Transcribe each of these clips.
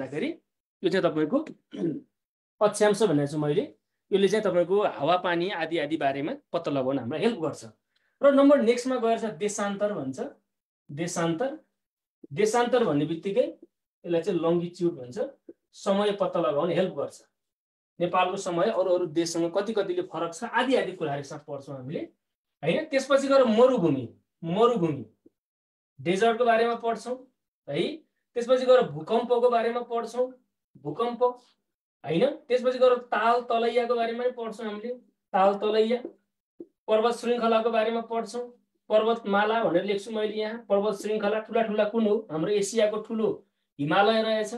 भन्दाखेरि यो चाहिँ तपाईँको अक्षांश भनेर चाहिँ मैले। यसले चाहिँ तपाईँको हावापानी आदि आदि बारेमा पत्ता लगाउन हामीलाई हेल्प गर्छ। र नम्बर नेक्स्टमा गएर चाहिँ देशान्तर भन्छ। देशान्तर देशान्तर भन्ने बित्तिकै यसलाई चाहिँ लङ्गिच्युड भन्छ। समय पत्ता लगाउन हेल्प गर्छ। नेपालको समय अरू अरू देशसँग कति कतिले फरक छ आदि आदि कुराहरू यसमा पढ्छौँ हामीले। होइन? त्यसपछि गएर मरुभूमि। मरुभूमि। डेजर्टको बारेमा पढ्छौँ। है? त्यसपछि गएर भूकम्पको बारेमा पढ्छौँ। भूकम्प होइन? त्यसपछि गएर ताल तलैयाको बारेमा पनि पढ्छौँ हामीले। ताल तलैया पर्वत श्रृङ्खलाको बारेमा पढ्छौँ। पर्वतमाला भनेर लेख्छु मैले यहाँ। पर्वत श्रृङ्खला ठुला ठुला कुन हो? हाम्रो एसियाको ठुलो हिमालय रहेछ।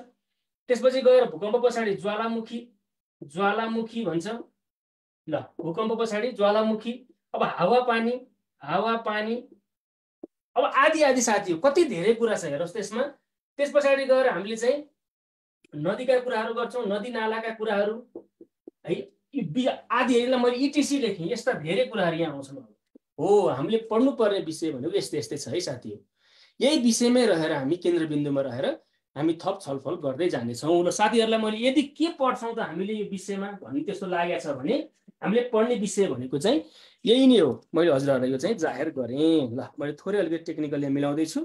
त्यसपछि गएर भूकम्प पछाडि ज्वालामुखी। ज्वालामुखी भन्छ। ल भूकम्प पछाडि ज्वालामुखी। अब हावापानी हावापानी अब आदि आदि साथी हो। कति धेरै कुरा छ हेरोस् त्यसमा। त्यस पछाडि गएर हामीले चाहिँ नदीका कुराहरू गर्छौँ नदी नालाका कुराहरू है आदि हेरीलाई मैले इटिसी लेखेँ यस्ता धेरै कुराहरू यहाँ आउँछन् हो हामीले पढ्नुपर्ने विषय भनेको यस्तै यस्तै छ है साथी। हो यही विषयमै रहेर हामी केन्द्रबिन्दुमा रहेर हामी थप छलफल गर्दै जानेछौँ। र साथीहरूलाई मैले यदि के पढ्छौँ त हामीले यो विषयमा भन्ने त्यस्तो लागेको छ भने हामीले पढ्ने विषय भनेको चाहिँ यही नै हो। मैले हजुरहरूलाई यो चाहिँ जाहेर गरेँ। ल मैले थोरै अलिकति टेक्निकली मिलाउँदैछु।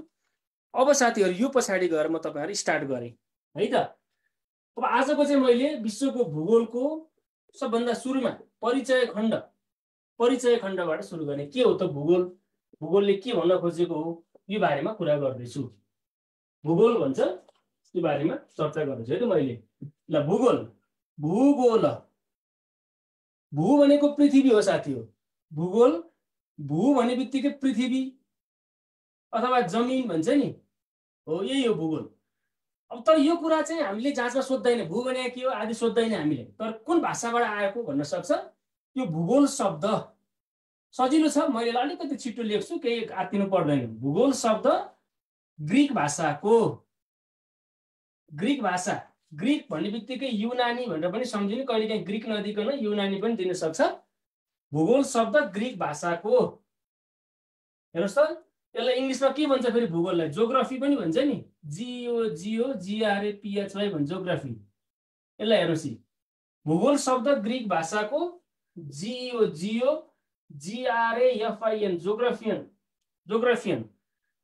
अब साथीहरू यो पछाडि गएर म तपाईँहरू स्टार्ट गरेँ। है त? अब आजको चाहिँ मैले विश्वको भूगोलको सबभन्दा सुरुमा परिचय खण्ड परिचय खण्डबाट सुरु गर्ने। के हो त भूगोल? भूगोलले के भन्न खोजेको हो? यो बारेमा कुरा गर्दैछु। भूगोल भन्छ यो बारेमा चर्चा गर्दैछु। है त मैले? ल भूगोल। भूगोल। भू भनेको पृथ्वी हो साथी हो। भूगोल भू भन्ने बित्तिकै पृथ्वी। अथवा जमिन भन्छ नि। हो यही हो भूगोल। अब तर यो कुरा चाहिँ हामीले जाँचमा सोध्दैन। भू भने के हो? आदि सोध्दैन हामीले। तर कुन भाषाबाट आएको भन्न सक्छ? यो भूगोल शब्द। सजिलो छ। मैले अलिकति छिटो लेख्छु केही आत्तिनु पर्दैन। भूगोल शब्द ग्रिक भाषाको। ग्रिक भाषा। ग्रिक भन्ने बित्तिकै युनानी भनेर पनि सम्झिने। कहिले काहीँ ग्रिक नदिकन युनानी पनि दिन सक्छ। भूगोल शब्द ग्रिक भाषाको। हेर्नुहोस् त। यसलाई इङ्ग्लिसमा के भन्छ फेरि भूगोललाई? जोग्राफी पनि भन्छ नि। जिओ जिओ जिआरए पिएचवाई भन्छ जोग्राफी। यसलाई हेर्नुहोस् भूगोल शब्द ग्रिक भाषाको जिओ जिओ जिआरए एफआइएन जोग्राफियन जोग्राफियन।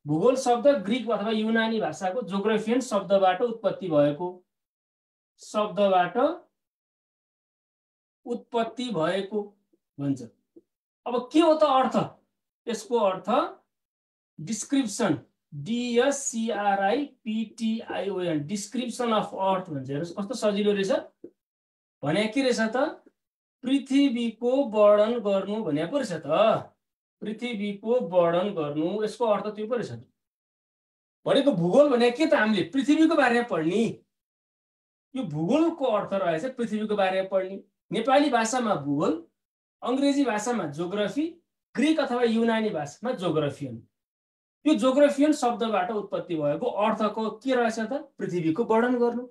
भूगोल शब्द ग्रिक अथवा युनानी भाषाको जोग्राफियन शब्दबाट उत्पत्ति भएको। शब्दबाट उत्पत्ति भएको भन्छ। अब के हो त अर्थ? यसको अर्थ description D S C R I P T I O N description of earth भन्छ हेर्नुहोस् कस्तो सजिलो रहेछ? भने के रहेछ त पृथ्वीको वर्णन गर्नु भने पो रहेछ त। पृथ्वीको वर्णन गर्नु यसको अर्थ त्यो पो रहेछ भनेको भूगोल भने के त हामीले? पृथ्वीको बारेमा पढ्ने। यो भूगोलको अर्थ रहेछ पृथ्वीको बारेमा पढ्ने। नेपाली भाषामा भूगोल अङ्ग्रेजी भाषामा जोग्राफी ग्रिक अथवा युनानी भाषामा जोग्राफियन यो जोग्राफियन शब्दबाट उत्पत्ति भएको अर्थको के रहेछ त? पृथ्वीको वर्णन गर्नु।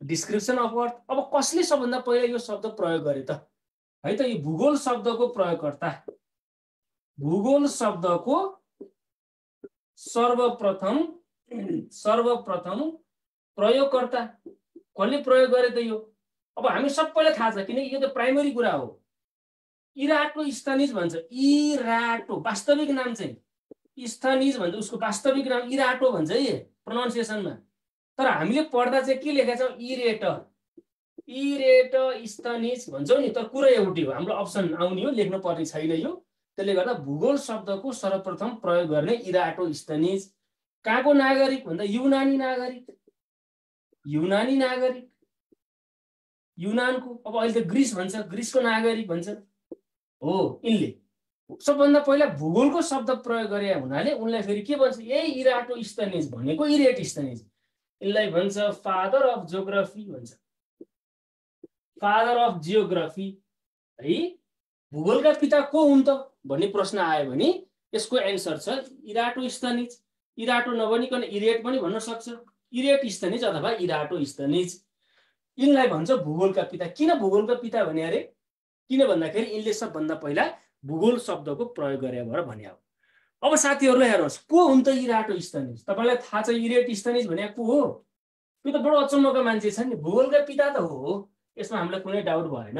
डिस्क्रिप्सन अफ अर्थ अब कसले सबभन्दा पहिला यो शब्द प्रयोग गरे त? है त यो भूगोल शब्दको प्रयोगकर्ता। भूगोल शब्दको सर्वप्रथम सर्वप्रथम प्रयोगकर्ता। कसले प्रयोग गरे त यो? अब हामी सबैलाई थाहा छ किनकि यो त प्राइमरी कुरा हो। इराटो स्तनिज भन्छ। इराटो वास्तविक नाम चाहिँ। स्तनिज भन्छ उसको वास्तविक नाम इराटो भन्छ है प्रोनाउन्सिएसनमा तर हामीले पढ्दा चाहिँ के लेखेका छौँ? इरेट इरेट स्तनिज भन्छौँ नि तर कुरा एउटै हो। हाम्रो अप्सन आउने हो लेख्नु पर्ने छैन यो। त्यसले गर्दा भूगोल शब्दको सर्वप्रथम प्रयोग गर्ने इराटो स्तनिज कहाँको नागरिक भन्दा युनानी नागरिक। युनानी नागरिक। युनानको अब अहिले त ग्रिस भन्छ ग्रिसको नागरिक भन्छ। हो यिनले। सबभन्दा पहिला भूगोलको शब्द प्रयोग गरे हुनाले उनलाई फेरि के भन्छ? यही इराटो स्तनेज भनेको इरेट स्तनेज। यसलाई भन्छ फादर अफ जियोग्राफी भन्छ। फादर अफ जियोग्राफी है? भूगोलका पिता को हुन् त भन्ने प्रश्न आयो भने यसको एन्सर छ इराटो स्तनिज। इराटो नभनिकन इरेट पनि भन्न सक्छ। इरेट स्तनिज अथवा इराटो स्तनिज। यिनलाई भन्छ भूगोलका पिता। किन भूगोलका पिता भने अरे? किन भन्दाखेरि यिनले सबभन्दा पहिला भूगोल शब्दको प्रयोग गरे भएर हो। अब साथीहरूलाई हेर्नुहोस् को हुन् त इराटो स्तनिज? तपाईँलाई थाहा छ इरेट स्तनिज भने को हो? त्यो त बडो अचम्मको मान्छे छ नि। भूगोलका पिता त हो। यसमा हामीलाई कुनै डाउट भएन।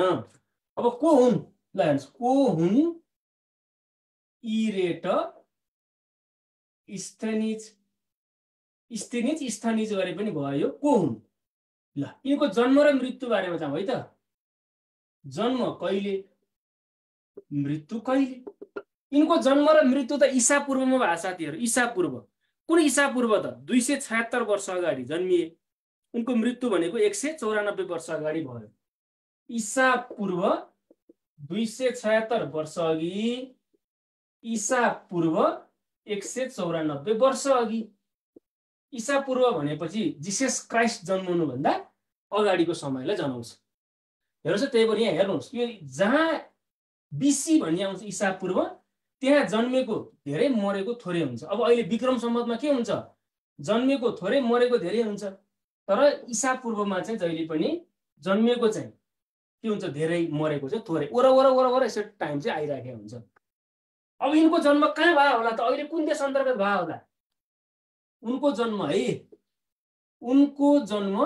अब को हुन्? ल हेर्नुहोस् को हुन्? इरेट स्थनिज स्थिनिज स्थनिज गरे पनि भयो। को हुन्? ल यिनको जन्म र मृत्यु बारेमा जाउँ है त। जन्म कहिले? मृत्यु कहिले? यिनको जन्म र मृत्यु त ईसा पूर्वमा भएको साथीहरू। ईसा पूर्व। कुन ईसा पूर्व त? दुई सय छयत्तर वर्ष अगाडि जन्मिए। उनको मृत्यु भनेको एक सय चौरानब्बे वर्ष अगाडि भयो। ईसा पूर्व दुई सय छयत्तर वर्ष अघि। ईसा पूर्व एक सय चौरानब्बे वर्ष अघि। ईसा पूर्व भनेपछि जिसेस क्राइस्ट जन्मनुभन्दा अगाडिको समयलाई जनाउँछ। हेर्नुहोस् त्यही भएर यहाँ हेर्नुहोस्। यो जहाँ बिसी भन्ने आउँछ ईसा पूर्व त्यहाँ जन्मेको धेरै मरेको थोरै हुन्छ। अब अहिले विक्रम सम्बन्धमा के हुन्छ? जन्मेको थोरै मरेको धेरै हुन्छ। तर ईसा पूर्वमा चाहिँ जहिले पनि जन्मिएको चाहिँ के हुन्छ? धेरै मरेको चाहिँ थोरै। वर वर वर वर यसो टाइम चाहिँ आइराखेको हुन्छ। अब यिनको जन्म कहाँ भयो होला त? अहिले कुन देश अन्तर्गत भयो होला? उनको जन्म है। उनको जन्म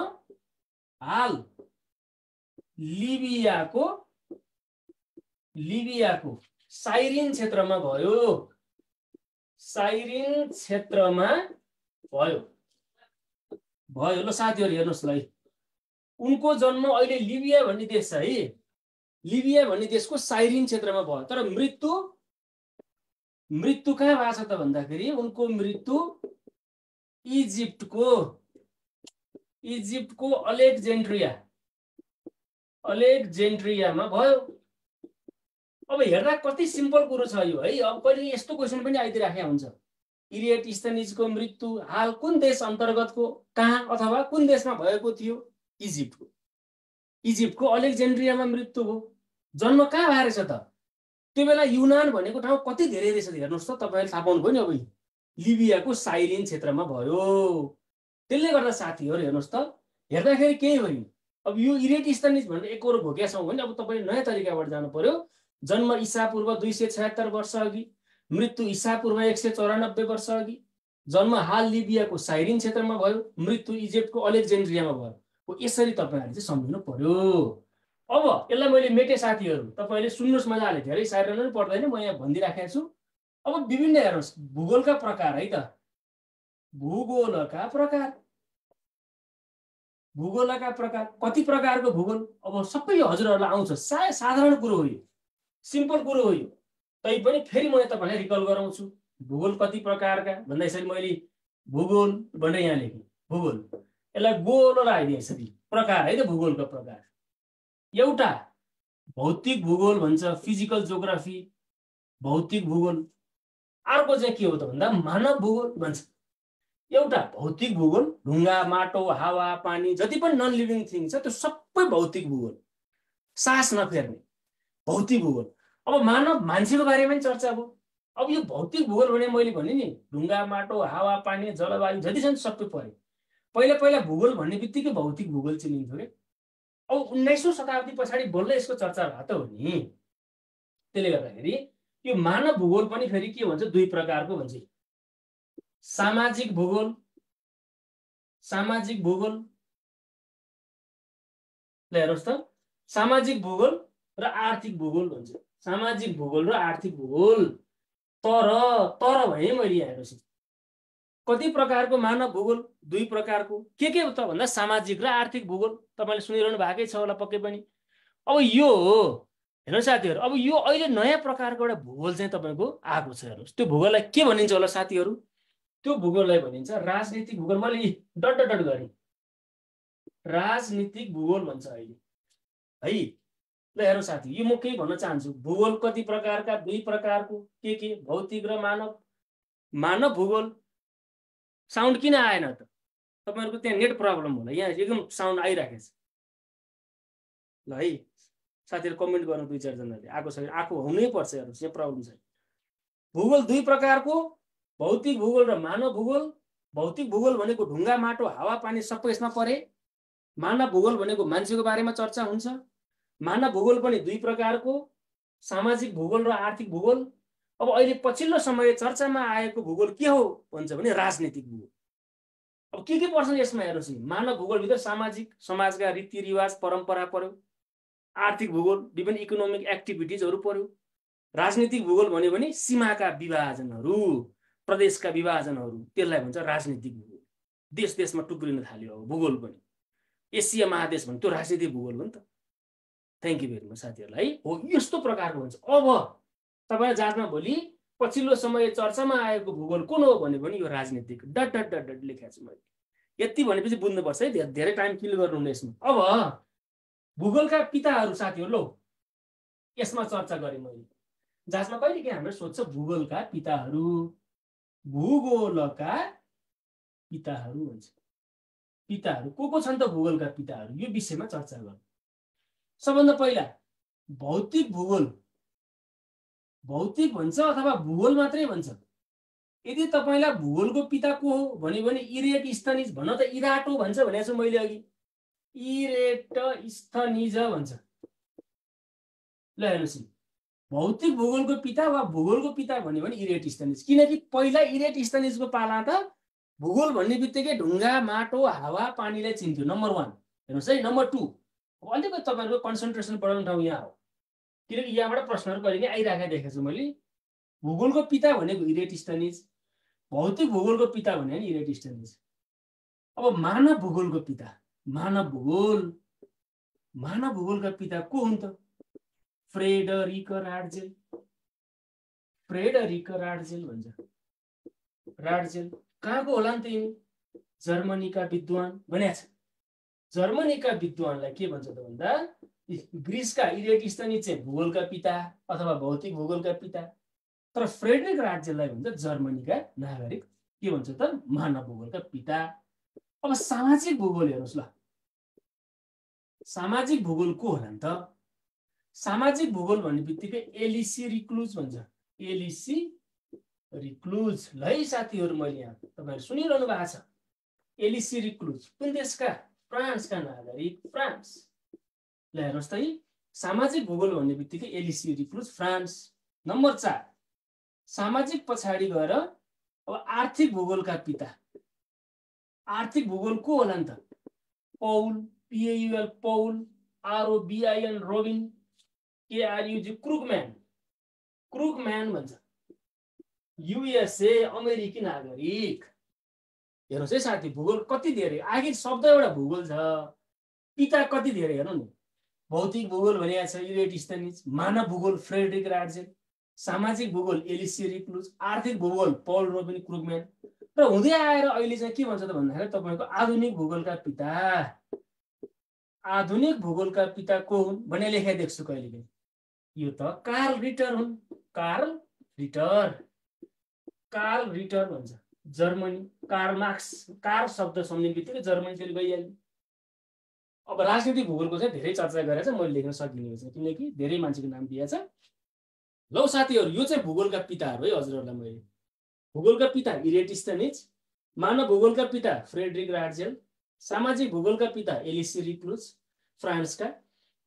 हाल लिबियाको लिबियाको साइरिन क्षेत्रमा भयो। साइरिन क्षेत्रमा भयो। भयो ल साथीहरू हेर्नुहोस् ल उनको जन्म अहिले लिबिया भन्ने देश छ है। लिबिया भन्ने देशको साइरिन क्षेत्रमा भयो। तर मृत्यु मृत्यु कहाँ भएको छ त भन्दाखेरि उनको मृत्यु इजिप्टको इजिप्टको अलेक्जेन्ड्रिया अलेक्जेन्ड्रियामा भयो। अब हेर्दा कति सिम्पल कुरो छ यो है? अब कहिले यस्तो क्वेसन पनि आइदिइराखेको हुन्छ। इरियट स्टनिजको मृत्यु हाल कुन देश अन्तर्गतको कहाँ अथवा कुन देशमा भएको थियो? इजिप्टको इजिप्टको अलेक्जेन्ड्रियामा मृत्यु हो। जन्म कहाँ भएर छ त? त्यो बेला युनान भनेको ठाउँ कति धेरै रहेछ हेर्नुहोस् त तपाईँले थाहा पाउनुभयो नि अब लिबियाको साइलिन क्षेत्रमा भयो। त्यसले गर्दा साथीहरू हेर्नुहोस् त हेर्दाखेरि केही होइन। अब यो इरेट स्टनिज भनेर एकरो घोकिया छौँ भने अब तपाईँले नयाँ तरिकाबाट जानु पर्यो। जन्म ईसा पूर्व दुई सय छयत्तर वर्ष अघि मृत्यु ईसा पूर्व एक सय चौरानब्बे वर्ष अघि जन्म हाल लिबियाको साइरिन क्षेत्रमा भयो मृत्यु इजिप्टको अलेक्जेन्ड्रियामा भयो। हो यसरी तपाईँहरूले चाहिँ सम्झिनु पर्यो। अब यसलाई मैले मेटे साथीहरू तपाईँले सुन्नुहोस् मजाले धेरै साइरन पनि पर्दैन म यहाँ भनिदिइराखेको छु। अब विभिन्न हेर्नुहोस् भूगोलका प्रकार है त। भूगोलका प्रकार। भूगोलका प्रकार कति प्रकारको भूगोल? अब सबै हजुरहरूलाई आउँछ। सा साधारण कुरो हो यो। सिम्पल कुरो हो यो। तैपनि फेरि म तपाईँलाई रिकल गराउँछु। भूगोल कति प्रकारका? भन्दा यसरी मैले भूगोल भनेर यहाँ लेखेँ। भूगोल। यसलाई गोलो लगाइदिएँ यसरी। प्रकार है त भूगोलको प्रकार। एउटा भौतिक भूगोल भन्छ फिजिकल जोग्राफी भौतिक भूगोल। अर्को चाहिँ के हो त भन्दा मानव भूगोल भन्छ। एउटा भौतिक भूगोल ढुङ्गा माटो हावा पानी जति पनि नन लिभिङ थिङ छ त्यो सबै भौतिक भूगोल। सास नफेर्ने। भौतिक भूगोल। अब मानव मान्छेको बारेमा पनि चर्चा भयो। अब यो भौतिक भूगोल भने मैले भने नि ढुङ्गा माटो हावा पानी जलवायु जति छन् सबै परे पहिला पहिला भूगोल भन्ने बित्तिकै भौतिक भूगोल चिनिन्थ्यो अरे अब उन्नाइसौँ शताब्दी पछाडि बल्ल यसको चर्चा भएको त हो नि। त्यसले गर्दाखेरि यो मानव भूगोल पनि फेरि के भन्छ? दुई प्रकारको भन्छ। सामाजिक भूगोल सामाजिक भूगोल। ल हेर्नुहोस् त। सामाजिक भूगोल र आर्थिक भूगोल भन्छ। सामाजिक भूगोल र आर्थिक भूगोल। तर तर भने मैले यहाँ हेर्नुहोस् कति प्रकारको मानव भूगोल? दुई प्रकारको। के के त भन्दा सामाजिक र आर्थिक भूगोल। तपाईँले सुनिरहनु भएकै छ होला पक्कै पनि। अब यो हेर्नु साथीहरू अब यो अहिले नयाँ प्रकारको एउटा भूगोल चाहिँ तपाईँको आएको छ हेर्नुहोस्। त्यो भूगोललाई के भनिन्छ होला साथीहरू? त्यो भूगोललाई भनिन्छ राजनीतिक भूगोल। मैले डट डट गरेँ। राजनीतिक भूगोल भन्छ अहिले। है? ल हेर्नु साथी यो म केही भन्न चाहन्छु। भूगोल कति प्रकारका दुई प्रकारको के के? भौतिक र मानव। मानव भूगोल। साउन्ड किन आएन त? तपाईँहरूको त्यहाँ नेट प्रब्लम होला। यहाँ एकदम साउन्ड आइराखेको छ। ल है साथीहरू कमेन्ट गर्नु दुई चारजनाले। आएको छ आएको हुनै पर्छ हेर्नुहोस् यहाँ प्रब्लम छैन भूगोल दुई प्रकारको भौतिक भूगोल र मानव भूगोल। भौतिक भूगोल भनेको ढुङ्गा माटो हावा पानी सबै यसमा परे। मानव भूगोल भनेको मान्छेको बारेमा चर्चा हुन्छ। मानव भूगोल पनि दुई प्रकारको सामाजिक भूगोल र आर्थिक भूगोल। अब अहिले पछिल्लो समय चर्चामा आएको भूगोल के हो भन्छ भने राजनीतिक भूगोल। अब के के पर्छ यसमा हेर्नुहोस् मानव भूगोलभित्र सामाजिक समाजका रीतिरिवाज परम्परा पर्यो। आर्थिक भूगोल विभिन्न इकोनोमिक एक्टिभिटिजहरू पर्यो। राजनीतिक भूगोल भन्यो भने सीमाका विभाजनहरू प्रदेशका विभाजनहरू। त्यसलाई भन्छ राजनीतिक भूगोल। देश देशमा टुक्रिन थाल्यो अब भूगोल पनि। एसिया महादेश भने त्यो राजनीतिक भूगोल हो नि त। थ्याङ्क यू भेरी मच साथीहरूलाई। हो यस्तो प्रकारको हुन्छ। अब तपाईँलाई जाँचमा भोलि पछिल्लो समय चर्चामा आएको भूगोल कुन हो भने यो राजनीतिक। डट डट डट डट लेखेको छु मैले। यति भनेपछि बुझ्नुपर्छ है धेरै टाइम किल गर्नुहुने यसमा। अब भूगोलका पिताहरू साथीहरू लो। यसमा चर्चा गरेँ मैले। जाँचमा कहिले के हाम्रो सोध्छ? भूगोलका पिताहरू भूगोलका पिताहरू भन्छ पिताहरू को को छन् त भूगोलका पिताहरू? यो विषयमा चर्चा गर्नु। सबभन्दा पहिला भौतिक भूगोल। भौतिक भन्छ अथवा भूगोल मात्रै भन्छ। यदि तपाईँलाई भूगोलको पिता को हो भन्यो भने इरेट स्तनिज भन त इराटो भन्छ भनेको छु मैले अघि। इरेट स्थनिज भन्छ। ल हेर्नुहोस् भौतिक भूगोलको पिता वा भूगोलको पिता भन्यो भने इरेट स्तनिज किनकि पहिला इरेट स्तनिजको पाला त भूगोल भन्ने बित्तिकै ढुङ्गा माटो हावा पानीलाई चिन्थ्यो नम्बर वान हेर्नुहोस् है नम्बर टू अलिकति तपाईँहरूको कन्सन्ट्रेसन बढाउने ठाउँ यहाँ हो। किनकि यहाँबाट प्रश्नहरू कहिले आइरहेको देखेको छु मैले। भूगोलको पिता भनेको इरेट स्तनिज भौतिक भूगोलको पिता भने इरेट स्तनिज अब मानव भूगोलको पिता मानव भूगोल मानव भूगोलका पिता को हुन् त? फ्रेडरिक राडजेल फ्रेडरिक राडजेल भन्छ। राडजेल कहाँको होला नि त जर्मनीका विद्वान भनेको छ। जर्मनीका विद्वानलाई के भन्छ त भन्दा ग्रिसका इरेटिस्तनी चाहिँ भूगोलका पिता अथवा भौतिक भूगोलका पिता। तर फ्रेडरिक राडजेललाई भन्छ जर्मनीका नागरिक। के भन्छ त? मानव भूगोलका पिता। अब सामाजिक भूगोल हेर्नुहोस् ल। सामाजिक भूगोल को होला नि त? सामाजिक भूगोल भन्ने बित्तिकै एलिसी रिक्लुज भन्छ। एलिसी रिक्लुज ल साथीहरू मैले यहाँ तपाईँहरू सुनिरहनु भएको छ। एलिसी रिक्लुज कुन देशका? फ्रान्सका नागरिक फ्रान्स। ल हेर्नुहोस् त है सामाजिक भूगोल भन्ने बित्तिकै एलिसी रिक्लुज फ्रान्स। नम्बर चार। सामाजिक पछाडि गएर अब आर्थिक भूगोलका पिता। आर्थिक भूगोल को होला नि त? Paul P A U L Paul R O B I N Robin K R U G Krugman Krugman भन्छ। युएसए अमेरिकी नागरिक। हेर्नुहोस् है साथी भूगोल कति धेरै आखिर शब्द एउटा भूगोल छ। पिता कति धेरै हेर्नु नि। भौतिक भूगोल भनिएको छ युएट स्टेनिज मानव भूगोल फ्रेडरिक रार्जेल सामाजिक भूगोल एलिसी रिक्लुज आर्थिक भूगोल पल रोबिन क्रुकम्यान र हुँदै आएर अहिले चाहिँ के भन्छ त भन्दाखेरि तपाईँको आधुनिक भूगोलका पिता। आधुनिक भूगोलका पिता को हुन् भन्ने लेखा देख्छु कहिले यो त कार्ल रिटर हुन्। Carl Ritter. कार्ल रिटर भन्छ। जर्मनी कार्ल मार्क्स कार शब्द सम्झिने बित्तिकै जर्मनीतिर गइहाल्यो। अब राजनीतिक भूगोलको चाहिँ धेरै चर्चा गरेर चाहिँ मैले लेख्न सकिने छ किनकि धेरै मान्छेको नाम दिएछ लौ साथीहरू यो चाहिँ भूगोलका पिताहरू है हजुरहरूलाई मैले। भूगोलका पिता इरेटिस्टनिज मानव भूगोलका पिता फ्रेडरिक रार्जेल सामाजिक भूगोलका पिता एलिसी रिक्लुज फ्रान्सका।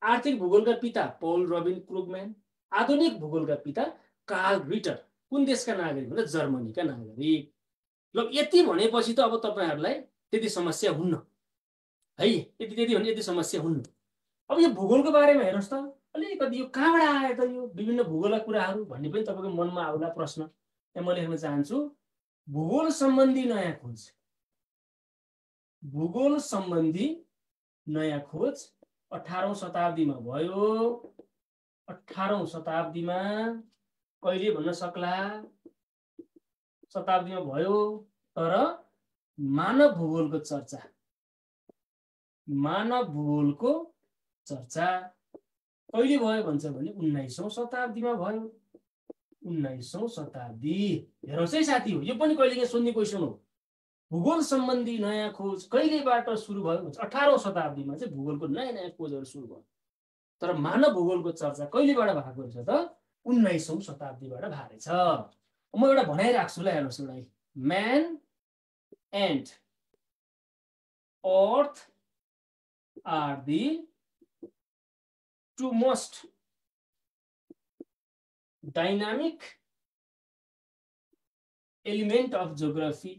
आर्थिक भूगोलका पिता पोल रोबिन क्रुगम्यान आधुनिक भूगोलका पिता कार्ल रिटर कुन देशका नागरिक भन्दा जर्मनीका नागरिक। ल यति भनेपछि त अब तपाईँहरूलाई त्यति समस्या हुन्न। है यति त्यति भने यति समस्या हुन्न। अब यो भूगोलको बारेमा हेर्नुहोस् त अलिकति यो कहाँबाट आयो त यो विभिन्न भूगोलका कुराहरू भन्ने पनि तपाईँको मनमा आउला प्रश्न। म लेख्न चाहन्छु भूगोल सम्बन्धी नयाँ खोज। भूगोल सम्बन्धी नयाँ खोज अठारौँ शताब्दीमा भयो। अठारौँ शताब्दीमा कहिले भन्न सक्ला? शताब्दीमा भयो तर मानव भूगोलको चर्चा। मानव भूगोलको चर्चा कहिले भयो भन्छ भने उन्नाइसौँ शताब्दीमा भयो। उन्नाइसौँ शताब्दी हेर्नुहोस् है साथी हो यो पनि कहिले सोध्ने क्वेसन हो। भूगोल सम्बन्धी नयाँ खोज कहिलेबाट सुरु भयो भन्छ? अठारौँ शताब्दीमा चाहिँ भूगोलको नयाँ नयाँ खोजहरू सुरु भयो। तर मानव भूगोलको चर्चा कहिलेबाट भएको रहेछ त? उन्नाइसौँ शताब्दीबाट भएको रहेछ। म एउटा भनाइराख्छु ल हेर्नुहोस् एउटा man and earth are the to most dynamic element of geography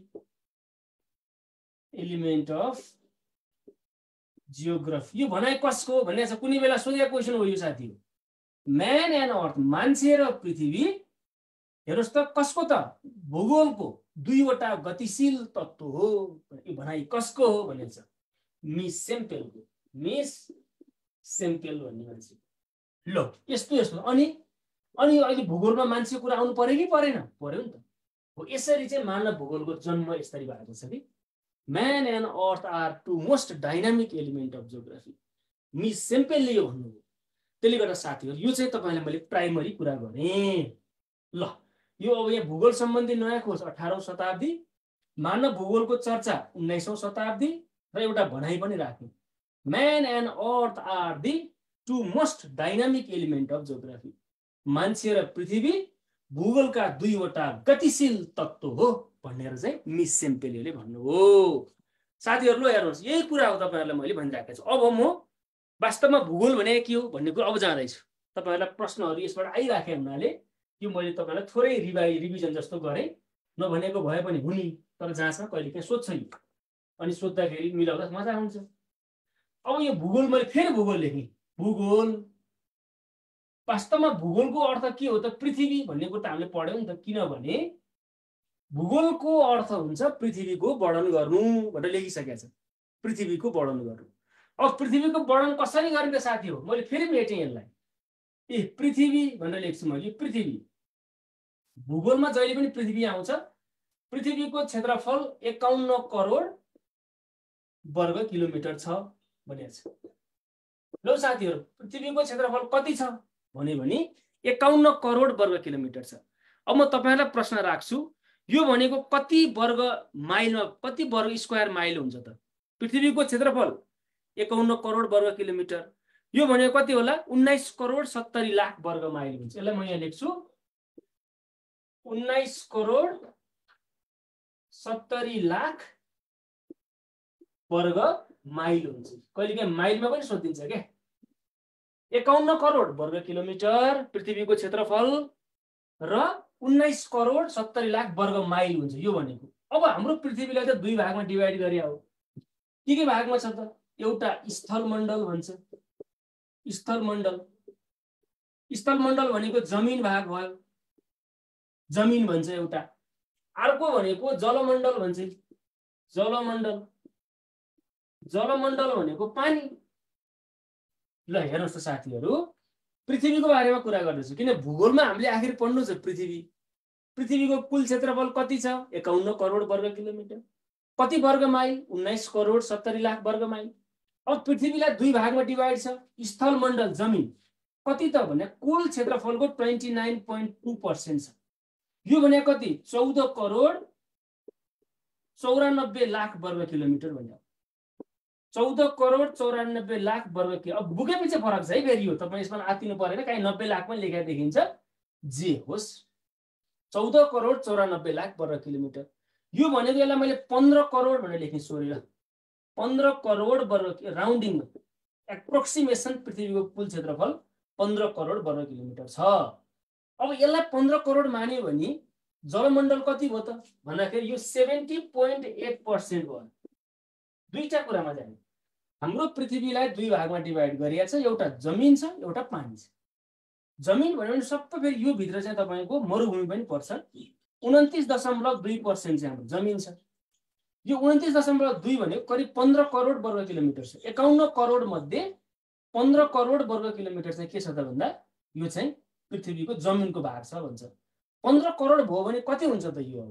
element of geography यो भनाइ कसको भन्ने छ कुनै बेला सोधेको क्वेसन हो यो साथी हो। म्यान एन्ड अर्थ मान्छे र पृथ्वी हेर्नुहोस् त कसको त? भूगोलको दुईवटा गतिशील तत्त्व हो। यो भनाइ कसको हो भनेको छ मिस सेम्पेलको। मिस सेम्पेल भन्ने मान्छे। ल यस्तो यस्तो। अनि अनि अहिले भूगोलमा मान्छे कुरा आउनु पऱ्यो कि परेन? पऱ्यो नि त। हो यसरी चाहिँ मानव भूगोलको जन्म यसरी भएको छ कि? Man and earth are to most dynamic element of geography Miss सिम्पलले यो भन्नुभयो। त्यसले गर्दा साथीहरू यो चाहिँ तपाईँलाई मैले प्राइमरी कुरा गरेँ ल यो अब यहाँ भूगोल सम्बन्धी नयाँ खोज अठारौँ शताब्दी मानव भूगोलको चर्चा उन्नाइसौँ शताब्दी र एउटा भनाइ पनि राख्यौँ। Man and earth are the to most dynamic element of geography मान्छे र पृथ्वी भूगोलका दुईवटा गतिशील तत्त्व हो भनेर चाहिँ मिस सेम्पेलीले भन्नुभयो साथीहरू ल हेर्नुहोस् यही कुरा हो तपाईँहरूलाई मैले भनिरहेको छु। अब म वास्तवमा भूगोल भने के हो भन्ने कुरो अब जाँदैछु। तपाईँहरूलाई प्रश्नहरू यसबाट आइराखे हुनाले यो मैले तपाईँलाई थोरै रिभाइ रिभिजन जस्तो गरेँ। नभनेको भए पनि हुने तर जहाँसम्म कहिले काहीँ सोध्छ नि अनि सोद्धाखेरि मिलाउँदा मजा आउँछ। अब यो भूगोल मैले फेरि भूगोल लेखेँ। भूगोल वास्तवमा भूगोलको अर्थ के हो त पृथ्वी भन्ने कुरो त हामीले पढ्यौँ नि त। किनभने भूगोलको अर्थ हुन्छ पृथ्वीको वर्णन गर्नु भनेर लेखिसकेको छ पृथ्वीको वर्णन गर्नु। अब पृथ्वीको वर्णन कसरी गर्ने साथी हो? मैले फेरि भेटेँ यसलाई। ए पृथ्वी भनेर लेख्छु मैले। पृथ्वी। भूगोलमा जहिले पनि पृथ्वी आउँछ पृथ्वीको क्षेत्रफल एकाउन्न करोड वर्ग किलोमिटर छ भनेको छ। ल साथीहरू पृथ्वीको क्षेत्रफल कति छ भन्यो भने एकाउन्न करोड वर्ग किलोमिटर छ। अब म तपाईँहरूलाई प्रश्न राख्छु यो भनेको कति वर्ग माइलमा कति वर्ग स्क्वायर माइल हुन्छ त? पृथ्वीको क्षेत्रफल एकाउन्न करोड वर्ग किलोमिटर। यो भनेको कति होला? उन्नाइस करोड सत्तरी लाख वर्ग माइल हुन्छ। यसलाई म यहाँ लेख्छु। उन्नाइस करोड सत्तरी लाख वर्ग माइल हुन्छ। कहिलेकाहीँ माइलमा पनि सोधिन्छ क्या एकाउन्न करोड वर्ग किलोमिटर पृथ्वीको क्षेत्रफल र उन्नाइस करोड सत्तरी लाख वर्ग माइल हुन्छ यो भनेको। अब हाम्रो पृथ्वीलाई त दुई भागमा डिभाइड गरे हो। के के भागमा छ त? एउटा स्थलमण्डल भन्छ। स्थलमण्डल। स्थलमण्डल भनेको जमिन भाग भयो। जमिन भन्छ एउटा। अर्को भनेको जलमण्डल भन्छ। जलमण्डल। जलमण्डल भनेको पानी। ल हेर्नुहोस् त साथीहरू पृथ्वीको बारेमा कुरा गर्दैछु। किन? भूगोलमा हामीले आखिर पढ्नु छ पृथ्वी। पृथ्वीको कुल क्षेत्रफल कति छ? एकाउन्न करोड वर्ग किलोमिटर। कति वर्ग माइल? उन्नाइस करोड सत्तरी लाख वर्ग माइल। अब पृथ्वीलाई दुई भागमा डिभाइड छ। स्थलमण्डल जमिन। कति त भने कुल क्षेत्रफलको twenty nine point two percent छ। यो भने कति? चौध करोड चौरानब्बे लाख वर्ग किलोमिटर भन्यो चौध करोड चौरानब्बे लाख वर्ग किलो अब बुकै पछि फरक छ है फेरि यो। तपाईँ यसमा आतिनु परेन काहीँ नब्बे लाख पनि लेखेर देखिन्छ। जे होस्। चौध करोड चौरानब्बे लाख वर्ग किलोमिटर। यो भनेको यसलाई मैले पन्ध्र करोड भनेर लेखेँ सोरेर पन्ध्र करोड वर्ग राउन्डिङ एप्रोक्सिमेसन पृथ्वीको कुल क्षेत्रफल पन्ध्र करोड वर्ग किलोमिटर छ। अब यसलाई पन्ध्र करोड मान्यो भने जलमण्डल कति भयो त? भन्दाखेरि यो सेभेन्टी पोइन्ट एट पर्सेन्ट भयो। दुईवटा कुरामा जाने। हाम्रो पृथ्वीलाई दुई भागमा डिभाइड गरिएको छ एउटा जमिन छ एउटा पानी छ। जमिन भन्यो भने सबै फेरि यो भित्र चाहिँ तपाईँको मरुभूमि पनि पर्छ। उन्तिस दशमलव दुई पर्सेन्ट चाहिँ हाम्रो जमिन छ। यो उन्तिस दशमलव दुई भनेको करिब पन्ध्र करोड वर्ग किलोमिटर छ। एकाउन्न करोड मध्ये पन्ध्र करोड वर्ग किलोमिटर चाहिँ के छ त भन्दा यो चाहिँ पृथ्वीको जमिनको भाग छ भन्छ। पन्ध्र करोड भयो भने कति हुन्छ त यो?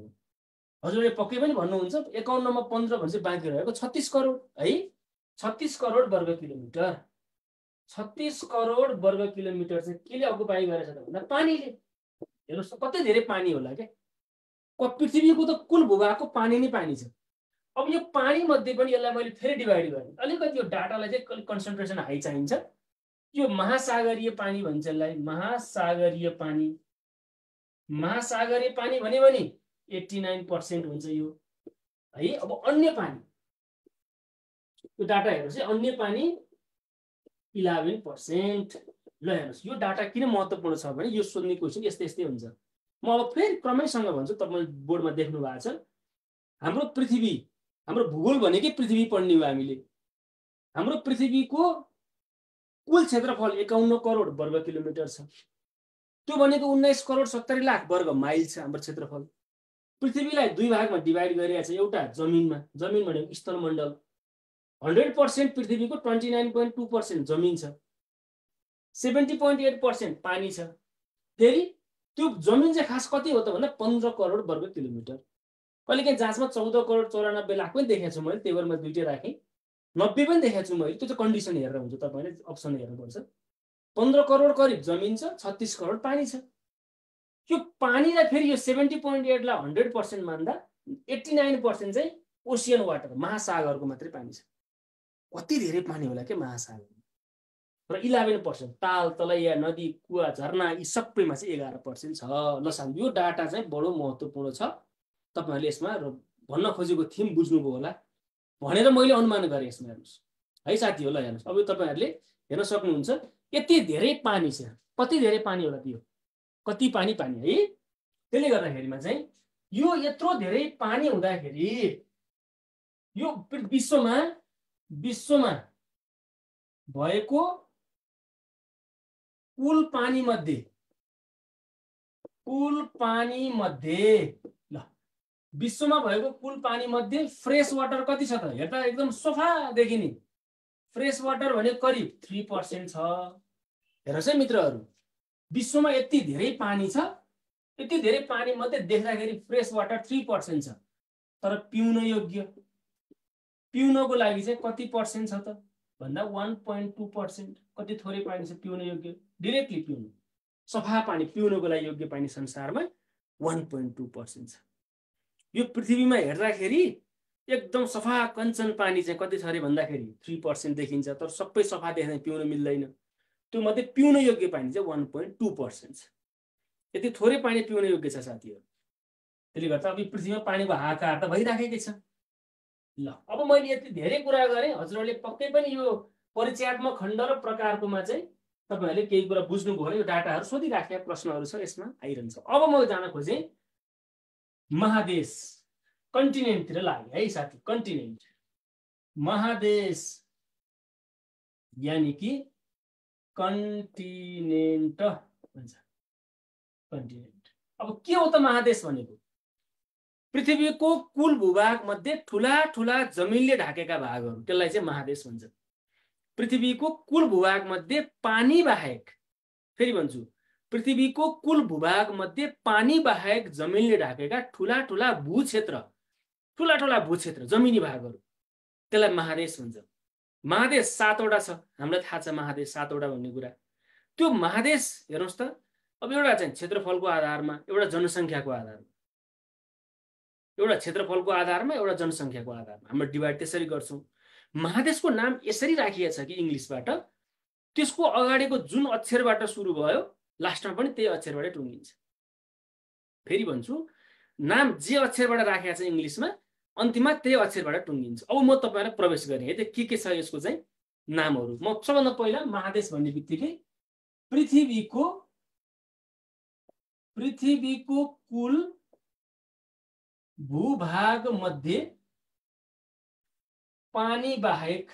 हजुरले पक्कै पनि भन्नुहुन्छ एकाउन्नमा पन्ध्र भने चाहिँ बाँकी रहेको छत्तिस करोड है? छत्तिस करोड वर्ग किलोमिटर। छत्तिस करोड वर्ग किलोमिटर चाहिँ केले अकुपाई गरेछ त भन्दा पानीले। हेर्नुहोस् त कति धेरै पानी होला क्या? पृथ्वीको त कुल भूभागको पानी नै पानी छ। अब यो पानी मध्ये पनि यसलाई मैले फेरि डिभाइड गरेँ। अलिकति यो डाटालाई चाहिँ कन्सन्ट्रेसन हाई चाहिन्छ। यो महासागरीय पानी भन्छ यसलाई महासागरीय पानी। महासागरीय पानी भन्यो भने एट्टी नाइन पर्सेन्ट हुन्छ यो। है अब अन्य पानी। यो डाटा हेर्नुहोस् है अन्य पानी इलेभेन पर्सेन्ट। ल हेर्नुहोस् यो डाटा किन महत्त्वपूर्ण छ भने यो सोध्ने क्वेसन यस्तै यस्तै हुन्छ। म अब फेरि क्रमैसँग भन्छु तपाईँले बोर्डमा देख्नु भएको छ। हाम्रो पृथ्वी हाम्रो भूगोल भनेकै पृथ्वी पढ्ने हो हामीले। हाम्रो पृथ्वीको कुल क्षेत्रफल एकाउन्न करोड वर्ग किलोमिटर छ। त्यो भनेको उन्नाइस करोड सत्तरी लाख वर्ग माइल छ हाम्रो क्षेत्रफल। पृथ्वीलाई दुई भागमा डिभाइड गरिरहेको छ एउटा जमिनमा। जमिन भनेको स्थलमण्डल। हन्ड्रेड पर्सेन्ट पृथ्वीको twenty nine point two percent जमिन छ। सेभेन्टी पोइन्ट एट पर्सेन्ट पानी छ। फेरि त्यो जमिन चाहिँ खास कति हो त भन्दा पन्ध्र करोड वर्ग किलोमिटर। कहिले काहीँ जाँचमा चौध करोड चौरानब्बे लाख पनि देखाएको छु मैले त्यही भएर मैले दुइटै राखेँ। नब्बे पनि देखाएको छु मैले। त्यो चाहिँ कन्डिसन हेरेर हुन्छ तपाईँले अप्सन हेर्नुपर्छ। पन्ध्र करोड करिब जमिन छ छत्तिस करोड पानी छ। यो पानीलाई फेरि यो सेभेन्टी पोइन्ट एटलाई हन्ड्रेड पर्सेन्ट मान्दा एट्टी नाइन पर्सेन्ट चाहिँ ओसियन वाटर महासागरको मात्रै पानी छ। कति धेरै पानी होला क्या महासागर र इलेभेन पर्सेन्ट ताल तलैया नदी कुवा झरना यी सबैमा चाहिँ एघार पर्सेन्ट छ। ल साथी यो डाटा चाहिँ बडो महत्त्वपूर्ण छ। तपाईँहरूले यसमा भन्न खोजेको थिम बुझ्नुभयो होला। भनेर मैले अनुमान गरेँ यसमा हेर्नुहोस् है साथी होला हेर्नुहोस्। अब तपाईँहरूले हेर्न सक्नुहुन्छ यति धेरै पानी छ। कति धेरै पानी होला त्यो? कति पानी पानी है? त्यसले गर्दाखेरिमा चाहिँ यो यत्रो धेरै पानी हुँदाखेरि यो विश्वमा विश्वमा भएको कुल पानी मध्ये कुल पानी मध्ये विश्वमा भएको कुल पानी मध्ये फ्रेस वाटर कति छ त? हेर्दा एकदम सफा देखिने। फ्रेस वाटर भने करिब थ्री पर्सेन्ट छ। हेर्नुहोस् है मित्रहरू विश्वमा यति धेरै पानी छ यति धेरै पानी मध्ये देख्दाखेरि फ्रेस वाटर थ्री पर्सेन्ट छ। तर पिउन योग्य पिउनको लागि चाहिँ कति पर्सेन्ट छ त? भन्दा वान पोइन्ट टू पर्सेन्ट। कति थोरै पानी छ पिउन योग्य? डिरेक्टली पिउनु। सफा पानी पिउनुको लागि योग्य पानी संसारमा वान पोइन्ट टू पर्सेन्ट छ। यो पृथ्वीमा हेर्दाखेरि एकदम सफा कञ्चन पानी चाहिँ कति छ अरे भन्दाखेरि थ्री पर्सेन्ट देखिन्छ तर सबै सफा देख्दा पिउन मिल्दैन। त्यो मध्ये पिउन योग्य पानी चाहिँ वान पोइन्ट टू पर्सेन्ट छ। यति थोरै पानी पिउन योग्य छ साथीहरू। त्यसले गर्दा अब पृथ्वीमा पानीको हाहाकार त भइराखेकै छ। ल अब मैले यति धेरै कुरा गरेँ। हजुरहरूले पक्कै पनि यो परिचयात्मक खण्ड र प्रकारकोमा चाहिँ तपाईँहरूले केही कुरा बुझ्नुभयो यो डाटाहरू सोधिराखेका प्रश्नहरू छ यसमा आइरहन्छ। अब म जान खोजेँ महादेश। कन्टिनेन्टतिर लाग्यो है साथी कन्टिनेन्ट महादेश यानि कि कन्टिनेन्ट भन्छ। कन्टिनेन्ट अब के हो त महादेश भनेको? पृथ्वीको कुल भूभाग मध्ये ठुला ठुला जमिनले ढाकेका भागहरू त्यसलाई चाहिँ महादेश भन्छ। पृथ्वीको कुल भूभाग मध्ये पानी बाहेक फेरि भन्छु पृथ्वीको कुल भूभाग मध्ये पानी बाहेक जमिनले ढाकेका ठुला ठुला भूक्षेत्र ठुला ठुला भूक्षेत्र जमिनी भागहरू। त्यसलाई महादेश भन्छ। महादेश सातवटा छ। हामीलाई थाहा छ महादेश सातवटा भन्ने कुरा। त्यो महादेश हेर्नुहोस् त अब एउटा चाहिँ क्षेत्रफलको आधारमा एउटा जनसङ्ख्याको आधारमा। एउटा क्षेत्रफलको आधारमा एउटा जनसङ्ख्याको आधारमा। हाम्रो डिभाइड त्यसरी गर्छौँ। महादेशको नाम यसरी राखिएको छ कि इङ्ग्लिसबाट। त्यसको अगाडिको जुन अक्षरबाट सुरु भयो लास्टमा पनि त्यही अक्षरबाट टुङ्गिन्छ। फेरि भन्छु नाम जे अक्षरबाट राखेको छ इङ्ग्लिसमा अन्तिममा त्यही अक्षरबाट टुङ्गिन्छ। अब म तपाईँलाई प्रवेश गरेँ है के के छ यसको चाहिँ नामहरू? म सबभन्दा पहिला महादेश भन्ने बित्तिकै पृथ्वीको पृथ्वीको कुल भूभाग मध्ये पानी बाहेक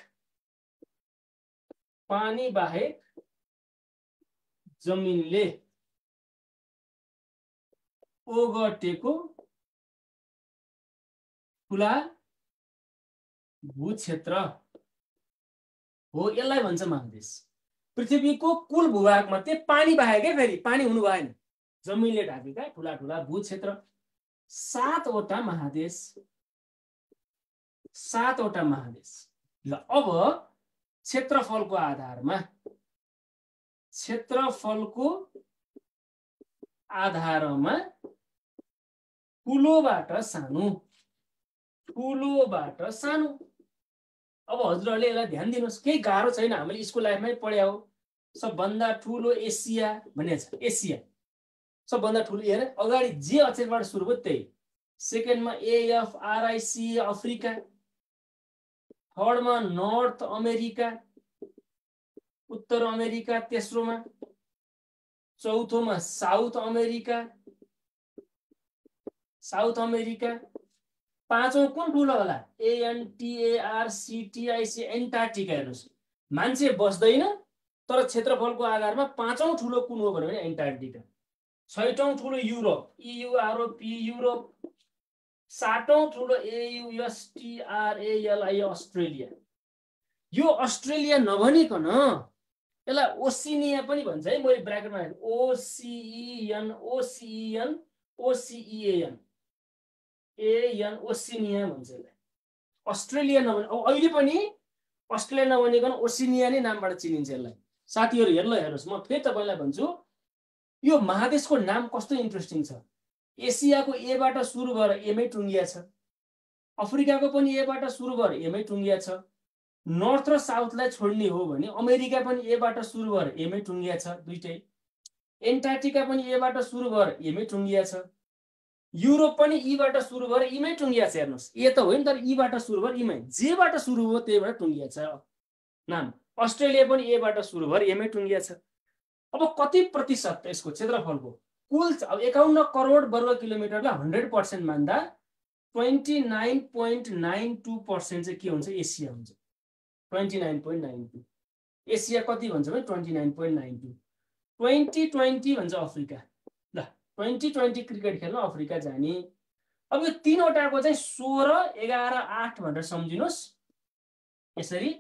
पानी बाहेक जमिनले ओगटेको खुला भूक्षेत्र हो यसलाई भन्छ महादेश पृथ्वीको कुल भूभागमा त्यो पानी बाहेकै फेरि पानी हुनु भएन। जमिनले ढाकेका ठुला ठुला भूक्षेत्र। सातवटा महादेश। सातवटा महादेश। ल अब क्षेत्रफलको आधारमा क्षेत्रफलको आधारमा ठुलोबाट सानो ठुलोबाट सानो। अब हजुरहरूले यसलाई ध्यान दिनुहोस् केही गाह्रो छैन हामीले स्कुल लाइफमै पढ्या हो। सबभन्दा ठुलो एसिया भन्ने छ एसिया। सबभन्दा ठुलो हेर अगाडि जे अक्षरबाट सुरु भयो त्यही। सेकेन्डमा A F R I C Africa. थर्डमा north America. उत्तर अमेरिका तेस्रोमा चौथोमा साउथ अमेरिका साउथ अमेरिका पाँचौँ कुन ठुलो होला? एएनटिएआरसिटिआइसी एन्टार्टिका हेर्नुहोस्। मान्छे बस्दैन तर क्षेत्रफलको आधारमा पाँचौँ ठुलो कुन हो भने एन्टार्क्टिका छैटौँ ठुलो युरोप इयुआरओपी युरोप। सातौँ ठुलो एयुएसटिआरएलआई अस्ट्रेलिया। यो अस्ट्रेलिया नभनिकन यसलाई ओसिनिया पनि भन्छ है मैले ब्राकेटमा ओसिइएन ओसिइएन ओसिइएन एएन ओसिनिया भन्छ यसलाई। अस्ट्रेलिया नभने अब अहिले पनि अस्ट्रेलिया नभनिकन ओसिनिया नै नामबाट चिनिन्छ यसलाई। साथीहरू हेर्न हेर्नुहोस्। म फेरि तपाईँलाई भन्छु यो महादेशको नाम कस्तो इन्ट्रेस्टिङ छ? एसियाको एबाट सुरु भएर एमै टुङ्गिया छ। अफ्रिकाको पनि एबाट सुरु भएर एमै टुङ्गिया छ। नर्थ र साउथलाई छोड्ने हो भने अमेरिका पनि एबाट सुरु भएर एमै टुङ्गिया छ दुइटै। एन्टार्टिका पनि एबाट सुरु भएर एमै टुङ्गिया छ। युरोप पनि ईबाट सुरु भएर इमै टुङ्गिया छ हेर्नुहोस्। ए त होइन तर ईबाट सुरु भएर इमै जेबाट सुरु हो त्यहीबाट टुङ्गिया छ। नाम अस्ट्रेलिया पनि एबाट सुरु भएर एमै टुङ्गिया छ। अब कति प्रतिशत यसको क्षेत्रफलको? कुल अब एकाउन्न करोड वर्ग किलोमिटरलाई hundred percent मान्दा twenty nine point nine two percent चाहिँ के हुन्छ? एसिया हुन्छ। Twenty nine point nine two Asia कति भन्छ भने twenty nine point nine two twenty twenty भन्छ अफ्रिका। ल ट्वेन्टी ट्वेन्टी क्रिकेट खेल्न अफ्रिका जाने। अब यो तिनवटाको चाहिँ सोह्र एघार आठ भनेर सम्झिनुहोस्। यसरी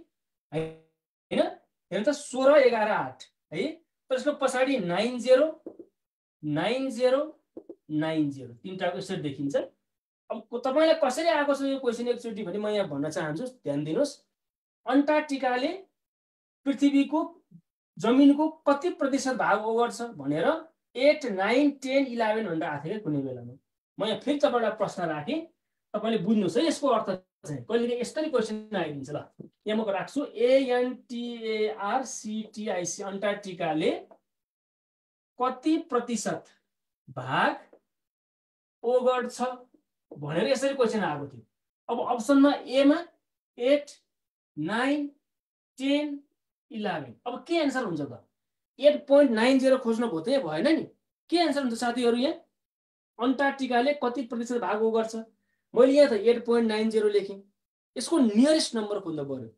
होइन? हेर्नु त सोह्र एघार आठ है? तर यसको पछाडि nine zero nine zero nine zero. तिनवटाको यसरी देखिन्छ। अब तपाईँलाई कसरी आएको छ यो क्वेसन एकचोटि भने म यहाँ भन्न चाहन्छु। ध्यान दिनुहोस्। अन्टार्टिकाले पृथ्वीको जमिनको कति प्रतिशत भाग ओगर्छ भनेर एट नाइन टेन इलेभेन भनेर आएको थियो क्या कुनै बेलामा। म यहाँ फेरि तपाईँलाई प्रश्न राखेँ। तपाईँले बुझ्नुहोस् है यसको अर्थ चाहिँ कहिले यस्तै क्वेसन आइदिन्छ। ल यहाँ म राख्छु। एएनटिएआरसिटिआइसी अन्टार्टिकाले कति प्रतिशत भाग ओगर्छ भनेर यसरी क्वेसन आएको थियो। अब अप्सनमा एमा एट नाइन टेन इलेभेन। अब के एन्सर हुन्छ त? एट पोइन्ट नाइन जिरो खोज्नु भयो त भएन नि। के एन्सर हुन्छ साथीहरू यहाँ? अन्टार्टिकाले कति प्रतिशत भाग गर्छ? मैले यहाँ त एट पोइन्ट नाइन जिरो लेखेँ। यसको नियरेस्ट नम्बर खोज्नु पऱ्यो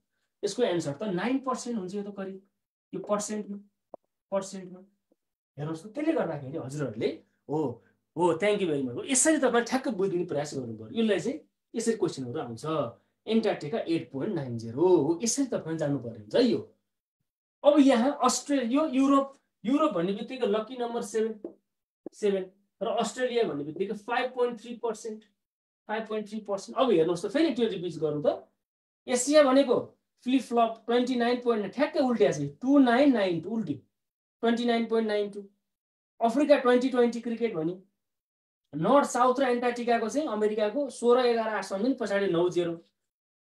यसको एन्सर त नाइन पर्सेन्ट हुन्छ यो त करिब। यो पर्सेन्टमा पर्सेन्टमा। हेर्नुहोस् त त्यसले गर्दाखेरि हजुरहरूले हो हो थ्याङ्क यू भेरी मच यसरी तपाईँ ठ्याक्क बुझिदिने प्रयास गर्नु पऱ्यो यसलाई चाहिँ यसरी क्वेसनहरू आउँछ। Antarctica eight point nine zero हो यसरी तपाईँ जानु पर्यो हुन्छ यो। अब यहाँ अस्ट्रेलिया यो युरोप युरोप भन्ने बित्तिकै लकी नम्बर सेभेन सेभेन र अस्ट्रेलिया भन्ने बित्तिकै five point three percent five point three percent अब हेर्नुहोस् त फेरि त्यो रिपिज गरौँ त। एसिया भनेको flip flop twenty nine point ठ्याक्कै उल्टिया छ टु नाइन नाइन टू उल्टी twenty nine point nine two Africa twenty twenty cricket भने नर्थ साउथ र एन्टार्टिकाको चाहिँ अमेरिकाको सोह्र एघार आठसम्म पछाडि नौ zero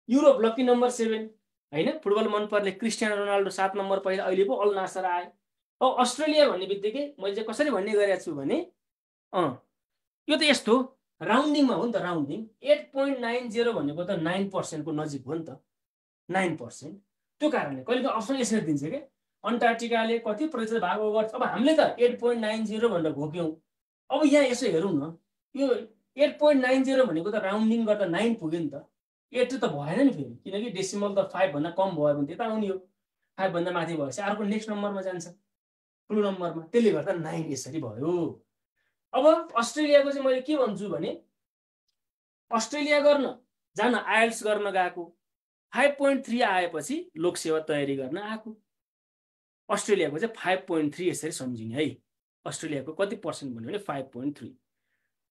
Europe lucky number seven. होइन? फुटबल मन पर्ने क्रिस्टियन रोनाल्डो सात नम्बर पहिला अहिले पो अल नासर आयो अब अस्ट्रेलिया भन्ने बित्तिकै मैले चाहिँ कसरी भन्ने गरेको छु भने अँ यो त यस्तो राउन्डिङमा हो नि त rounding. Eight point nine zero भनेको त नाइन पर्सेन्टको नजिक हो नि त। Nine percent. त्यो कारणले कहिले अप्सन यसरी दिन्छ क्या अन्टार्टिकाले कति प्रतिशत भाग गर्छ? अब हामीले त एट पोइन्ट नाइन जिरो भनेर घोक्यौँ अब यहाँ यसो हेरौँ न। यो एट पोइन्ट नाइन जिरो भनेको त राउन्डिङ गर्दा नाइन पुग्यो नि त। एट त भएन नि फेरि किनकि डेसिमल त फाइभभन्दा कम भयो भने त्यता आउने हो। फाइभभन्दा माथि भएपछि अर्को नेक्स्ट नम्बरमा जान्छ। ठुलो नम्बरमा त्यसले गर्दा नाइन यसरी भयो। अब अस्ट्रेलियाको चाहिँ मैले के भन्छु भने अस्ट्रेलिया गर्न जान आयल्स गर्न गएको। फाइभ पोइन्ट थ्री आएपछि लोकसेवा तयारी गर्न आएको। अस्ट्रेलियाको चाहिँ फाइभ पोइन्ट थ्री यसरी सम्झिने है। अस्ट्रेलियाको कति पर्सेन्ट भन्यो भने फाइभ पोइन्ट थ्री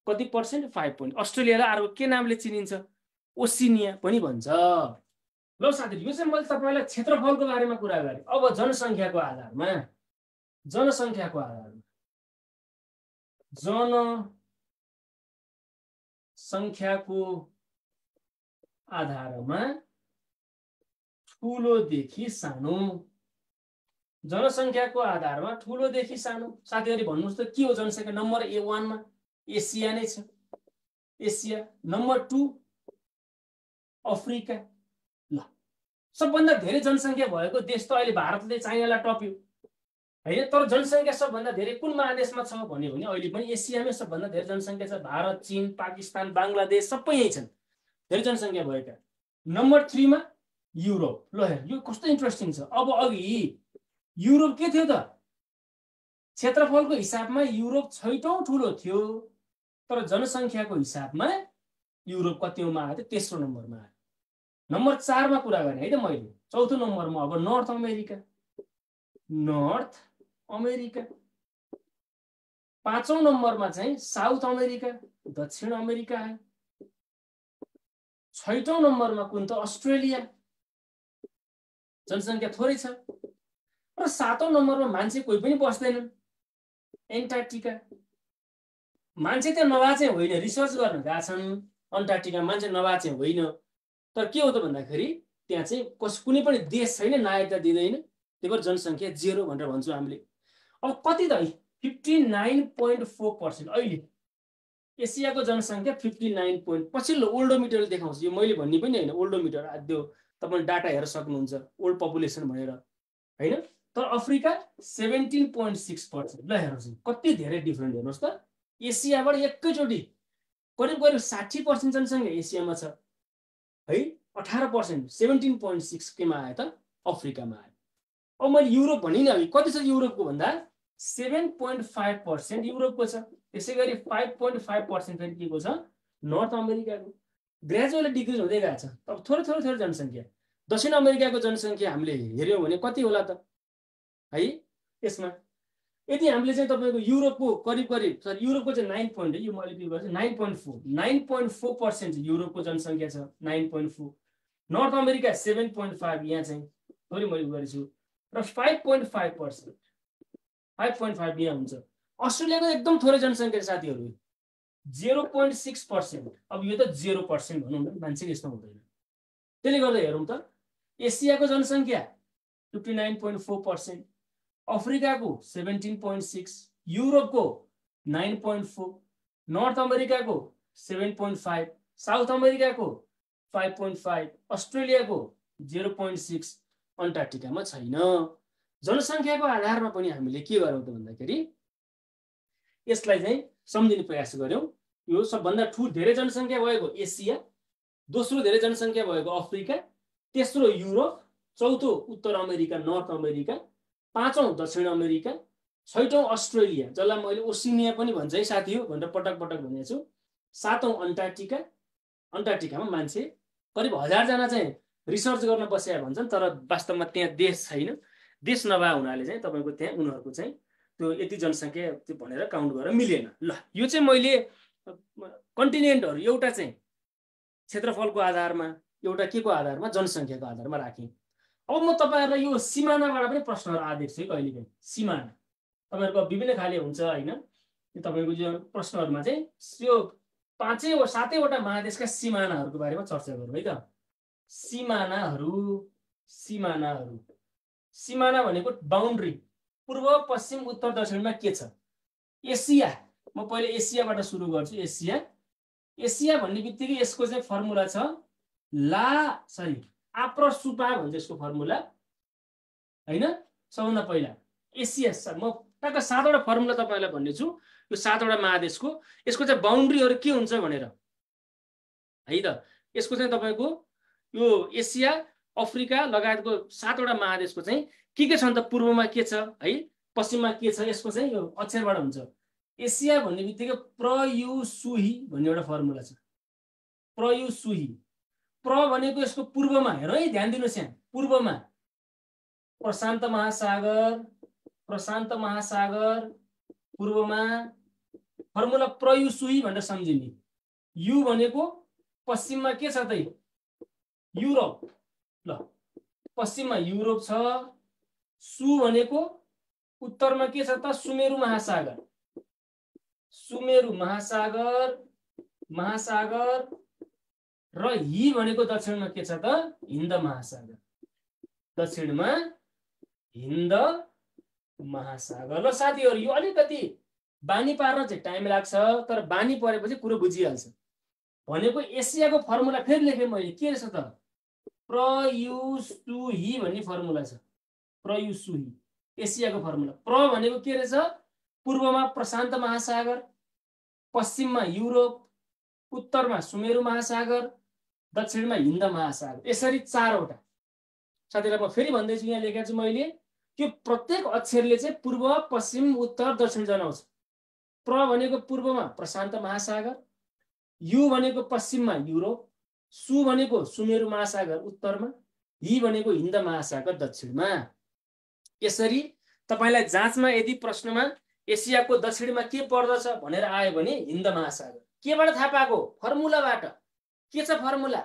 कति पर्सेन्ट फाइभ पोइन्ट अस्ट्रेलियालाई अर्को के नामले चिनिन्छ? ओसिनिया पनि भन्छ। ल साथीहरू यो चाहिँ मैले तपाईँलाई क्षेत्रफलको बारेमा कुरा गरेँ। अब जनसङ्ख्याको आधारमा जनसङ्ख्याको आधारमा जनसङ्ख्याको आधारमा ठुलोदेखि सानो जनसङ्ख्याको आधारमा ठुलोदेखि सानो। साथीहरू भन्नुहोस् त के हो जनसङ्ख्या? नम्बर ए वानमा एसिया नै छ। Asia number two Africa. ल। सबभन्दा धेरै जनसङ्ख्या भएको देश त अहिले भारतले चाइनालाई टप्यो। होइन? तर जनसङ्ख्या सबभन्दा धेरै कुन महादेशमा छ भन्यो भने अहिले पनि एसियामै सबभन्दा धेरै जनसङ्ख्या छ। भारत चिन पाकिस्तान बङ्गलादेश सबै यहीँ छन्। धेरै जनसङ्ख्या भएका। नम्बर थ्रीमा युरोप। ल हेर यो कस्तो इन्ट्रेस्टिङ छ। अब अघि युरोप के थियो त? क्षेत्रफलको हिसाबमा युरोप छैटौँ ठुलो थियो तर जनसङ्ख्याको हिसाबमा युरोप कतिमा आयो तेस्रो नम्बरमा आयो। नम्बर चारमा कुरा गरेँ है त मैले? चौथो नम्बरमा अब नर्थ अमेरिका। North America. पाँचौँ नम्बरमा चाहिँ साउथ अमेरिका दक्षिण अमेरिका आयो। छैटौँ नम्बरमा कुन त अस्ट्रेलिया। जनसङ्ख्या थोरै छ। र सातौँ नम्बरमा मान्छे कोही पनि बस्दैनन् एन्टार्क्टिका। मान्छे त्यहाँ नभए होइन रिसर्च गर्न छन्। अन्टार्क्टिका मान्छे नभए होइन। तर के हो त भन्दाखेरि त्यहाँ चाहिँ कस कुनै पनि देश छैन नायकता दिँदैन। त्यही भएर जनसङ्ख्या जेरो भनेर भन्छौँ हामीले। अब कति त fifty nine point four percent अहिले एसियाको जनसङ्ख्या फिफ्टी नाइन पोइन्ट पछिल्लो ओल्डोमिटर देखाउँछ। यो मैले भन्ने पनि होइन। ओल्डोमिटर त्यो तपाईँले डाटा हेर्न सक्नुहुन्छ। ओल्ड पपुलेसन भनेर। होइन? तर Africa seventeen point six percent ल हेर्नुहोस्। कति धेरै डिफ्रेन्ट हेर्नुहोस् त। एसियाबाट एकैचोटि करिब करिब साठी पर्सेन्ट जनसङ्ख्या एसियामा छ। है अठार पर्सेन्ट सेभेन्टिन पोइन्ट सिक्स केमा आयो त अफ्रिकामा आयो। अब मैले युरोप भने नि अघि कति छ युरोपको भन्दा? सेभेन पोइन्ट फाइभ पर्सेन्ट युरोपको छ। त्यसै गरी फाइभ पोइन्ट फाइभ पर्सेन्ट फेरि के को छ? नर्थ अमेरिकाको। ग्रेजुअली डिक्रिज हुँदै गएको छ। अब थोरै थोरै थोरै जनसङ्ख्या। दक्षिण अमेरिकाको जनसङ्ख्या हामीले हेऱ्यौँ भने कति होला त? है यसमा। यदि हामीले चाहिँ तपाईँको युरोपको करिब करिब सरी युरोपको चाहिँ नाइन पोइन्ट यो मैले के गर्छु nine point four nine point four percent युरोपको जनसङ्ख्या छ nine point four North America seven point five यहाँ चाहिँ थोरै मैले गरेछु र five point five percent five point five यहाँ हुन्छ। अस्ट्रेलियाको एकदम थोरै जनसङ्ख्या साथीहरू जेरो पोइन्ट सिक्स पर्सेन्ट अब यो त जेरो पर्सेन्ट भनौँ न मान्छे यस्तो हुँदैन। त्यसले गर्दा हेरौँ त एसियाको जनसङ्ख्या fifty nine point four percent अफ्रिकाको सेभेन्टिन पोइन्ट सिक्स युरोपको नाइन पोइन्ट फोर नर्थ अमेरिकाको सेभेन पोइन्ट फाइभ साउथ अमेरिकाको फाइभ पोइन्ट फाइभ अस्ट्रेलियाको जेरो पोइन्ट सिक्स अन्टार्क्टिकामा छैन। जनसङ्ख्याको आधारमा पनि हामीले के गरौँ त भन्दाखेरि यसलाई चाहिँ सम्झिने प्रयास गऱ्यौँ। यो सबभन्दा ठुलो धेरै जनसङ्ख्या भएको एसिया दोस्रो धेरै जनसङ्ख्या भएको अफ्रिका तेस्रो युरोप चौथो उत्तर अमेरिका नर्थ अमेरिका पाँचौँ दक्षिण अमेरिका छैटौँ अस्ट्रेलिया जसलाई मैले ओसिनिया पनि भन्छ है साथी हो भनेर पटक पटक भनेको छु। सातौँ अन्टार्क्टिका अन्टार्क्टिकामा मान्छे करिब हजारजना चाहिँ रिसर्च गर्न बसेका भन्छन् तर वास्तवमा त्यहाँ देश छैन। देश नभए हुनाले चाहिँ तपाईँको त्यहाँ उनीहरूको चाहिँ त्यो यति जनसङ्ख्या त्यो भनेर काउन्ट गरेर मिलेन। ल यो चाहिँ मैले कन्टिनेन्टहरू एउटा चाहिँ क्षेत्रफलको आधारमा एउटा के को आधारमा? जनसङ्ख्याको आधारमा राखेँ। अब म तपाईँहरूलाई यो सिमानाबाट पनि प्रश्नहरू आदेश है कहिले काहीँ सिमाना। तपाईँहरूको विभिन्न खाले हुन्छ होइन। तपाईँको जो प्रश्नहरूमा चाहिँ यो पाँचै सातैवटा महादेशका सिमानाहरूको बारेमा चर्चा गरौँ है त। सिमानाहरू सिमानाहरू। सिमाना भनेको बााउन्ड्री पूर्व पश्चिम उत्तर दक्षिणमा के छ? एसिया। म पहिले एसियाबाट सुरु गर्छु एसिया। एसिया भन्ने बित्तिकै यसको चाहिँ फर्मुला छ ला सरी आप्रसुपा भन्छ यसको फर्मुला होइन? सबभन्दा पहिला एसिया म टक्क सातवटा फर्मुला तपाईँलाई भन्नेछु। यो सातवटा महादेशको यसको चाहिँ बााउन्ड्रीहरू के हुन्छ भनेर। है त? यसको चाहिँ तपाईँको यो एसिया अफ्रिका लगायतको सातवटा महादेशको चाहिँ के के छ त पूर्वमा के छ है? पश्चिममा के छ यसको चाहिँ यो अक्षरबाट हुन्छ। एसिया भन्ने बित्तिकै प्रयुसुही भन्ने एउटा फर्मुला छ। प्रयुसुही। प्र भनेको यसको पूर्वमा हेर है ध्यान दिनुहोस् यहाँ पूर्वमा। प्रशान्त महासागर प्रशान्त महासागर पूर्वमा फर्मुला प्रयुसुही भनेर सम्झिने। यु भनेको पश्चिममा के छ त युरोप। ल पश्चिममा युरोप छ सु भनेको उत्तरमा के छ त? सुमेरु महासागर। सुमेरु महासागर महासागर र हि भनेको दक्षिणमा के छ त? हिन्द महासागर। दक्षिणमा हिन्द महासागर। र साथीहरू यो अलिकति बानी पार्न चाहिँ टाइम लाग्छ तर बानी परेपछि कुरो बुझिहाल्छ। भनेको एसियाको फर्मुला फेरि लेखेँ मैले। के रहेछ त? प्रयुसुही भन्ने फर्मुला छ। प्रयुसुही एसियाको फर्मुला प्र भनेको के रहेछ? पूर्वमा प्रशान्त महासागर पश्चिममा युरोप उत्तरमा सुमेरु महासागर दक्षिणमा हिन्द महासागर। यसरी चारवटा। साथीलाई म फेरि भन्दैछु यहाँ लेखेको छु मैले त्यो प्रत्येक अक्षरले चाहिँ पूर्व पश्चिम उत्तर दक्षिण जनाउँछ। प्र भनेको पूर्वमा प्रशान्त महासागर यु भनेको पश्चिममा युरोप सु भनेको सुमेरु महासागर उत्तरमा हि भनेको हिन्द महासागर दक्षिणमा। यसरी तपाईँलाई जाँचमा यदि प्रश्नमा एसियाको दक्षिणमा के पर्दछ भनेर आयो भने हिन्द महासागर। केबाट थाहा पाएको? फर्मुलाबाट। के छ फर्मुला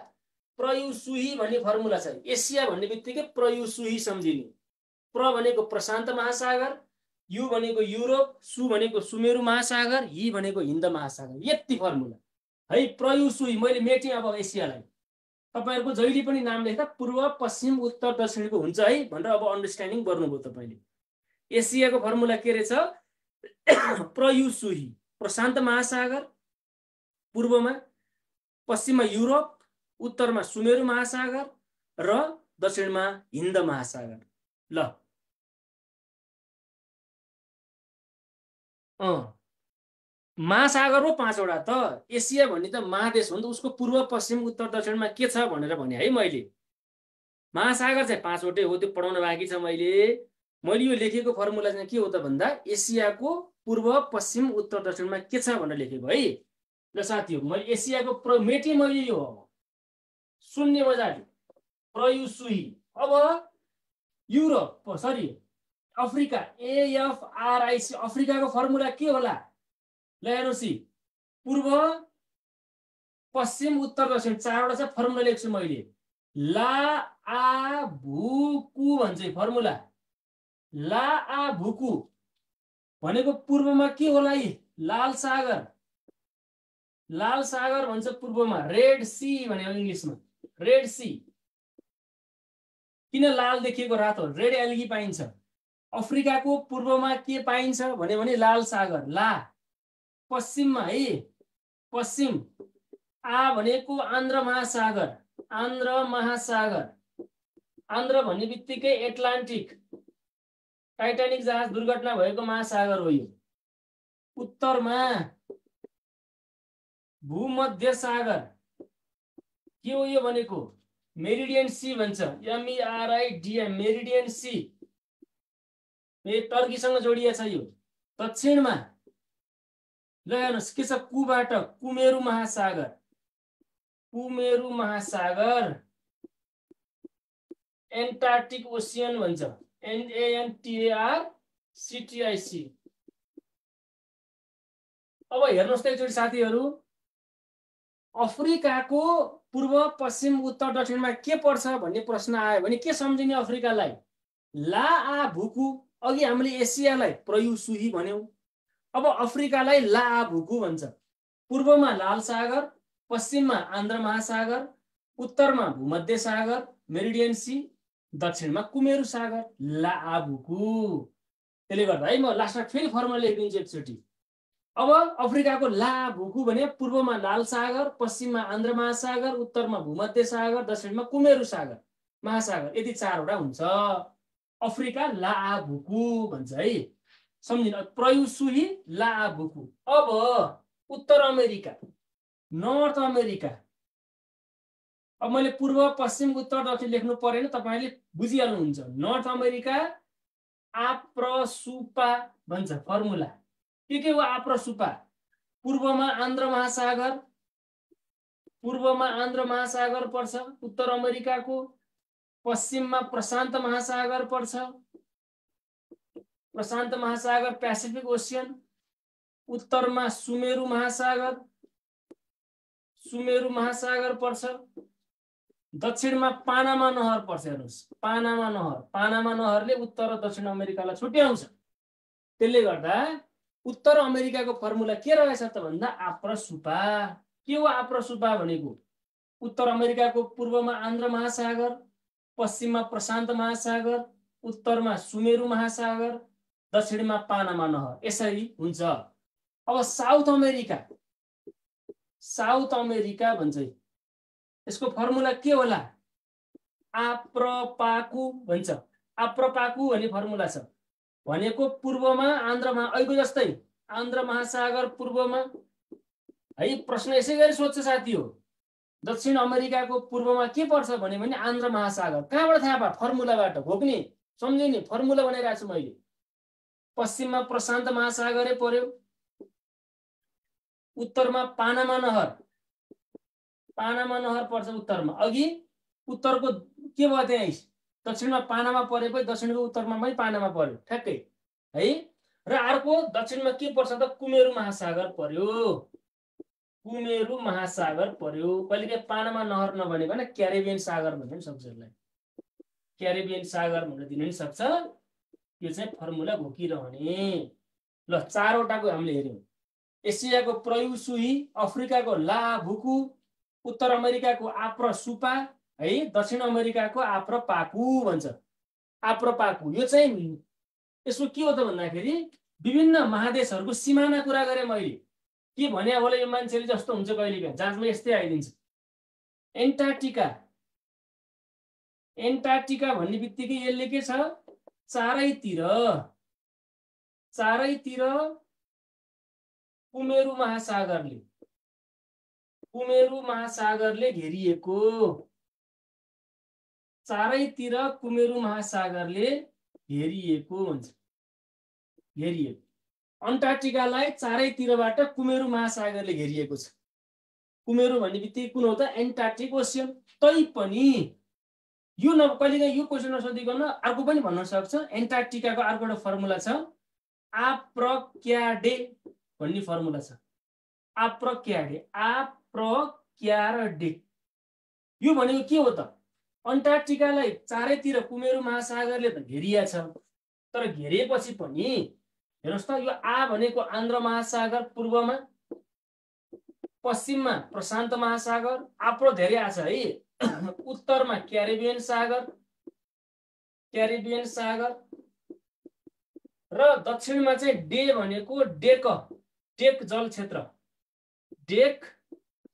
प्रयुसुही भन्ने फर्मुला छ। एसिया भन्ने बित्तिकै प्रयुसुही सम्झिने। प्र भनेको प्रशान्त महासागर यु भनेको युरोप सु भनेको सुमेरु महासागर हि भनेको हिन्द महासागर। यति फर्मुला है प्रयुसुही। मैले मेटेँ अब एसियालाई। तपाईँहरूको जहिले पनि नाम लेख्दा पूर्व पश्चिम उत्तर दक्षिणको हुन्छ है भनेर अब अन्डरस्ट्यान्डिङ गर्नुभयो तपाईँले। एसियाको फर्मुला के रहेछ? प्रयुसुही। प्रशान्त महासागर पूर्वमा पश्चिममा युरोप उत्तरमा सुमेरु महासागर र दक्षिणमा हिन्द महासागर। ल। महासागर हो पाँचवटा त। एसिया भन्ने त महादेश हो नि त। उसको पूर्व पश्चिम उत्तर दक्षिणमा के छ भनेर भने है मैले। महासागर चाहिँ पाँचवटै हो त्यो पढाउन बाँकी छ मैले। मैले यो लेखेको फर्मुला चाहिँ के हो त भन्दा एसियाको पूर्व पश्चिम उत्तर दक्षिणमा के छ भनेर लेखेको है। ल साथीहरू मैले एसियाको प्र मेटेँ मैले यो अब शून्य मजाले प्रयुसुही। अब Europe sorry Africa. A F R I C अफ्रिकाको फर्मुला के होला? ल हेर्नुहोस् पूर्व पश्चिम उत्तर दक्षिण। चारवटा चाहिँ फर्मुला लेख्छु मैले। ला आ भुकु भन्छ फर्मुला ला आ भुकु भनेको पूर्वमा के होला यी? लाल सागर। लाल सागर भन्छ पूर्वमा रेड सी भनेको इङ्ग्लिसमा। रेड सी किन लाल देखिएको रातो? रेड एल्गी पाइन्छ। अफ्रिकाको पूर्वमा के पाइन्छ भने लाल सागर। ला। पश्चिममा है। पश्चिम। आ भनेको आन्ध्र महासागर। आन्ध्र महासागर। आन्ध्र भन्ने बित्तिकै एटलान्टिक टाइटानिक जहाज दुर्घटना भएको महासागर हो यो। उत्तरमा भूमध्य सागर। के हो यो भनेको? मेरिडियन सी भन्छ। एमइआरआइडिएम मेरिडियन सी। टर्कीसँग जोडिएको छ यो। दक्षिणमा। ल हेर्नुहोस् के छ कुबाट? कुमेरु महासागर। कुमेरु महासागर। एन्टार्टिक ओसियन भन्छ। एनएनटिएआर सिटिआइसी अब हेर्नुहोस् त एकचोटि साथीहरू। अफ्रिकाको पूर्व पश्चिम उत्तर दक्षिणमा के पर्छ भन्ने प्रश्न आयो भने के सम्झिने अफ्रिकालाई? ला आ भुकु। अघि हामीले एसियालाई प्रयुसुही भन्यौँ। अब अफ्रिकालाई ला भुकु भन्छ। पूर्वमा लाल सागर पश्चिममा आन्ध्र महासागर उत्तरमा भूमध्य सागर मेरिडियन सी दक्षिणमा कुमेरु सागर। ला भुकु। त्यसले गर्दा है म लास्टमा फेरि फर्मुला लेखिदिन्छु एकचोटि। अब अफ्रिकाको ला भुकु भने पूर्वमा लाल सागर पश्चिममा आन्ध्र महासागर उत्तरमा भूमध्य सागर दक्षिणमा कुमेरु सागर महासागर। यति चारवटा हुन्छ। अफ्रिका ला भुकु भन्छ है। सम्झिनु प्रयुसुही लाबुकु अब उत्तर अमेरिका नर्थ अमेरिका। अब मैले पूर्व पश्चिम उत्तर दक्षिण लेख्नु परेन तपाईँले बुझिहाल्नुहुन्छ। नर्थ अमेरिका आप्रसुपा भन्छ फर्मुला के के हो आप्रसुपा? पूर्वमा आन्ध्र महासागर पूर्वमा आन्ध्र महासागर पर्छ उत्तर अमेरिकाको पश्चिममा प्रशान्त महासागर पर्छ प्रशान्त महासागर पेसिफिक ओसियन उत्तरमा सुमेरु महासागर सुमेरु महासागर पर्छ दक्षिणमा पानामा नहर पर्छ हेर्नुहोस् पानामा नहर पानामा नहरले उत्तर र दक्षिण अमेरिकालाई छुट्याउँछ। त्यसले गर्दा उत्तर अमेरिकाको फर्मुला के रहेछ त भन्दा आप्रसुपा। के हो आप्रसुपा भनेको? उत्तर अमेरिकाको पूर्वमा आन्ध्र महासागर पश्चिममा प्रशान्त महासागर उत्तरमा सुमेरु महासागर दक्षिणमा पानामा नहर। यसरी हुन्छ। अब साउथ अमेरिका। साउथ अमेरिका भन्छ यसको फर्मुला के होला? आप्रपाकु भन्छ। आप्रपाकु भन्ने फर्मुला छ। भनेको पूर्वमा आन्ध्रमा अहिले जस्तै। आन्ध्र महासागर पूर्वमा। है प्रश्न यसै गरी सोध्छ साथी हो। दक्षिण अमेरिकाको पूर्वमा के पर्छ भन्यो भने आन्ध्र महासागर। कहाँबाट थाहा भयो? फर्मुलाबाट। हो कि सम्झ्यो नि फर्मुला बनाइरहेको छु मैले। पश्चिममा प्रशान्त महासागरै पर्यो। उत्तरमा पानामा नहर। पानामा नहर पर्छ उत्तरमा। अघि उत्तरको के भयो त्यहाँ दक्षिणमा पानामा परेपछि दक्षिणको उत्तरमा पनि पानामा पर्यो। ठ्याक्कै। है? र अर्को दक्षिणमा के पर्छ त? कुमेरु महासागर पर्यो। कुमेरु महासागर पर्यो। कहिले पानामा नहर नभनेको होइन क्यारेबियन सागर भन्ने पनि सक्छ यसलाई। क्यारेबियन सागर भनेर दिन पनि सक्छ। यो चाहिँ फर्मुला घोकिरहने। ल चारवटाको हामीले हेऱ्यौँ। एसियाको प्रयु सुही अफ्रिकाको ला भुकु उत्तर अमेरिकाको आप्र सुपा है? दक्षिण अमेरिकाको आप्र पाकु भन्छ। आप्र पाकु यो चाहिँ यसको के हो त भन्दाखेरि विभिन्न महादेशहरूको सिमाना कुरा गरेँ मैले। के भने होला यो मान्छेले जस्तो हुन्छ कहिले जाँचमा यस्तै आइदिन्छ। एन्टार्टिका एन्टार्टिका भन्ने बित्तिकै यसले के छ? चारैतिर। चारैतिर कुमेरु महासागरले। कुमेरु महासागरले घेरिएको। चारैतिर कुमेरु महासागरले घेरिएको भन्छ घेरिएको। अन्टार्टिकालाई चारैतिरबाट कुमेरु महासागरले घेरिएको छ। कुमेरु भन्ने बित्तिकै कुन हो त? Antarctic ocean. तैपनि यो न कहिलेकाहीँ यो क्वेसन नसोधिकन अर्को पनि भन्न सक्छ। एन्टार्क्टिकाको अर्को एउटा फर्मुला छ। आप्रक्याडे भन्ने फर्मुला छ। आप्रक्याडे। आप्रक्याडे। यो भनेको के हो त? अन्टार्क्टिकालाई चारैतिर कुमेरु महासागरले त घेरिया छ। तर घेरिएपछि पनि हेर्नुहोस् त यो आ भनेको आन्ध्र महासागर पूर्वमा पश्चिममा प्रशान्त महासागर आप्रो धेरै आछ है। उत्तरमा क्यारिबियन सागर क्यारिबियन सागर र दक्षिणमा चाहिँ डे भनेको डेक डेक जल क्षेत्र डेक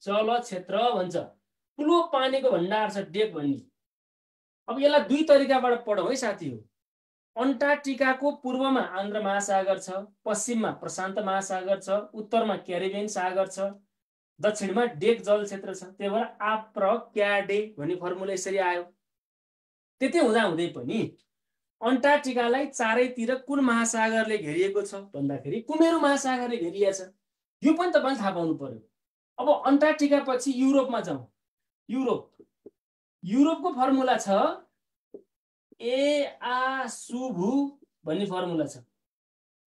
जल क्षेत्र भन्छ। ठुलो पानीको भण्डार छ डेक भन्ने। अब यसलाई दुई तरिकाबाट पढौँ है साथी हो। अन्टार्टिकाको पूर्वमा आन्ध्र महासागर छ पश्चिममा प्रशान्त महासागर छ उत्तरमा क्यारिबियन सागर छ दक्षिणमा डेक जल क्षेत्र छ त्यही भएर आप्र क्याडे भन्ने फर्मुला यसरी आयो। त्यति हुँदा हुँदै पनि अन्टार्टिकालाई चारैतिर कुन महासागरले घेरिएको छ भन्दाखेरि कुमेरु महासागरले घेरिएको छ। यो पनि तपाईँले थाहा पाउनु पर्यो। अब अन्टार्टिका पछि युरोपमा जाउँ। युरोप युरोपको फर्मुला छ ए आ सुभु भन्ने फर्मुला छ।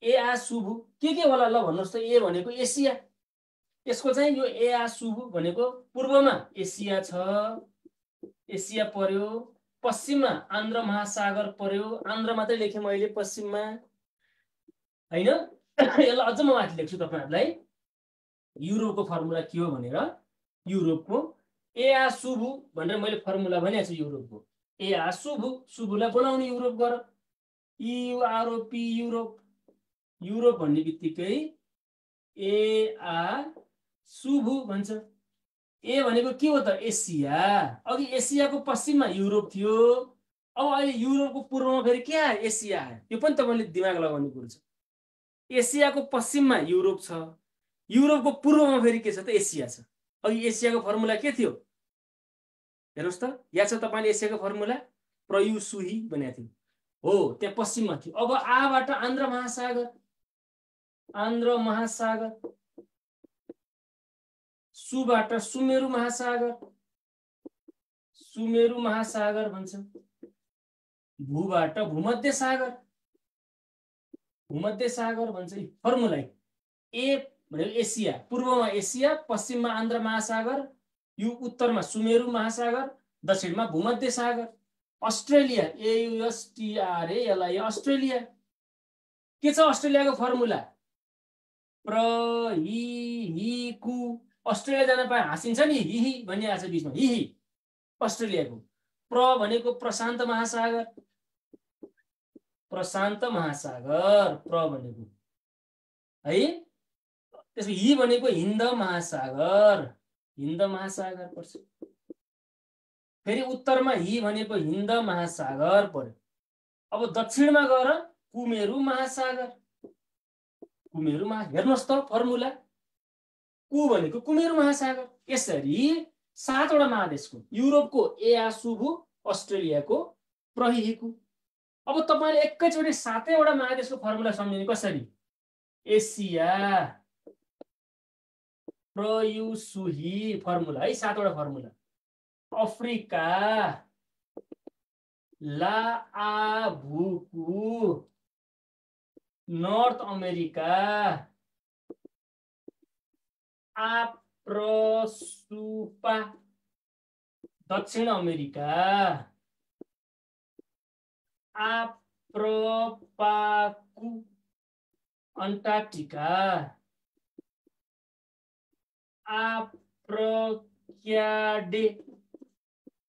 ए आ सुभु के के होला ल भन्नुहोस् त। ए भनेको एसिया। यसको चाहिँ यो एआसुबु भनेको पूर्वमा एसिया छ एसिया पर्यो पश्चिममा आन्ध्र महासागर पर्यो। आन्ध्र मात्रै लेखेँ मैले पश्चिममा। होइन? यसलाई अझ म माथि लेख्छु तपाईँहरूलाई। युरोपको फर्मुला के हो भनेर। युरोपको एआ सुभु भनेर मैले फर्मुला भनिहाल्छु युरोपको। एआ सुभु सुभुलाई बनाउने युरोप गर। युआरओपी युरोप। युरोप भन्ने बित्तिकै एआ सुभु भन्छ। ए भनेको के हो त? एसिया। अघि एसियाको पश्चिममा युरोप थियो। अब अहिले युरोपको पूर्वमा फेरि के आयो? एसिया आयो। यो पनि तपाईँले दिमाग लगाउने कुरो छ। एसियाको पश्चिममा युरोप छ। युरोपको पूर्वमा फेरि के छ त? एसिया छ। अघि एसियाको फर्मुला के थियो? हेर्नुहोस् त या छ तपाईँले एसियाको फर्मुला प्रयुसुही भनेको थियो। हो त्यहाँ पश्चिममा थियो। अब आबाट आन्ध्र महासागर आन्ध्र महासागर सुबाट सुमेरु महासागर सुमेरु महासागर भन्छ भूबाट भूमध्य सागर भूमध्य सागर भन्छ फर्मुला ए भनेको एसिया। पूर्वमा एसिया पश्चिममा आन्ध्र महासागर यु उत्तरमा सुमेरु महासागर दक्षिणमा भूमध्य सागर। अस्ट्रेलिया एयुएसटिआरए यसलाई अस्ट्रेलिया। के छ अस्ट्रेलियाको फर्मुला? प्र हि हि अस्ट्रेलिया जान पाए हाँसिन्छ नि हिही भनिरहेको छ बिचमा। हिही अस्ट्रेलियाको। प्र भनेको प्रशान्त महासागर। प्रशान्त महासागर प्र भनेको। है? त्यसको हि भनेको हिन्द महासागर। हिन्द महासागर पर्छ फेरि उत्तरमा हि भनेको हिन्द महासागर पर्यो अब दक्षिणमा गएर कुमेरु महासागर। कुमेरु महा हेर्नुहोस् त फर्मुला कु भनेको कुमेर महासागर। यसरी सातवटा महादेशको युरोपको एआसुभु अस्ट्रेलियाको प्रहिकु अब तपाईँले एकैचोटि सातैवटा महादेशको फर्मुला सम्झिने कसरी? एसिया। प्रयुसुही फर्मुला है सातवटा फर्मुला अफ्रिका लाआभुकु नर्थ अमेरिका आप्रसुपा दक्षिण अमेरिका आप्रपाकु अन्टार्क्टिका आप्रक्याडे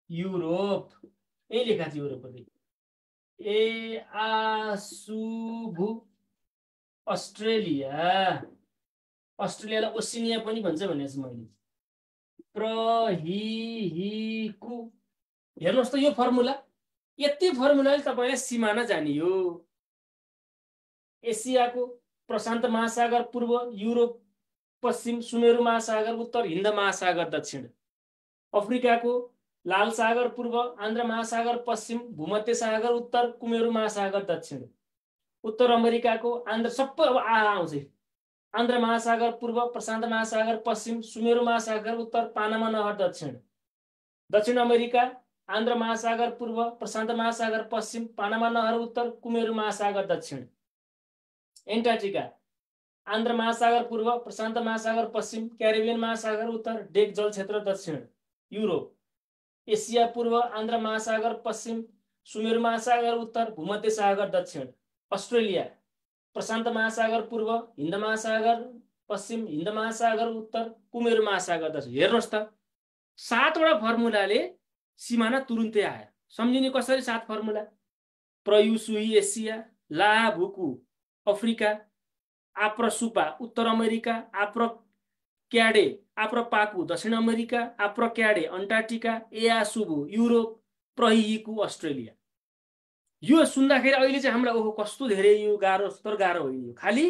युरोप। यही लेखा छ युरोपको ए आसुभु अस्ट्रेलिया। अस्ट्रेलियालाई ओसिनिया पनि भन्छ भनेको छु मैले। प्रहिकु हेर्नुहोस् त यो फर्मुला यति फर्मुलाले तपाईँलाई सिमाना जानियो। एसियाको प्रशान्त महासागर पूर्व युरोप पश्चिम सुमेरु महासागर उत्तर हिन्द महासागर दक्षिण अफ्रिकाको लाल सागर पूर्व आन्ध्र महासागर पश्चिम भूमध्य सागर उत्तर कुमेरु महासागर दक्षिण उत्तर अमेरिकाको आन्ध्र सबै अब आ आउँछ। आन्ध्र महासागर पूर्व प्रशान्त महासागर पश्चिम सुमेरु महासागर उत्तर पानामा नहर दक्षिण दक्षिण अमेरिका आन्ध्र महासागर पूर्व प्रशान्त महासागर पश्चिम पानामा नहर उत्तर कुमेरु महासागर दक्षिण एन्टार्क्टिका। आन्ध्र महासागर पूर्व प्रशान्त महासागर पश्चिम क्यारिबियन महासागर उत्तर डेक जल क्षेत्र दक्षिण युरोप एसिया पूर्व आन्ध्र महासागर पश्चिम सुमेरु महासागर उत्तर भूमध्य सागर दक्षिण अस्ट्रेलिया प्रशान्त महासागर पूर्व हिन्द महासागर पश्चिम हिन्द महासागर उत्तर कुमेरु महासागर दक्षिण। हेर्नुहोस् त सातवटा फर्मुलाले सिमाना तुरुन्तै आयो सम्झिने कसरी सात फर्मुला? प्रयुसुही एसिया ला भुकु अफ्रिका आप्रसुपा उत्तर अमेरिका आप्र क्याडे आप्रपाकु दक्षिण अमेरिका आप्रक्याडे अन्टार्क्टिका एआसुबु युरोप प्रहिकु अस्ट्रेलिया। यो सुन्दाखेरि अहिले चाहिँ हामीलाई ओहो कस्तो धेरै यो गाह्रो तर गाह्रो होइन यो। खालि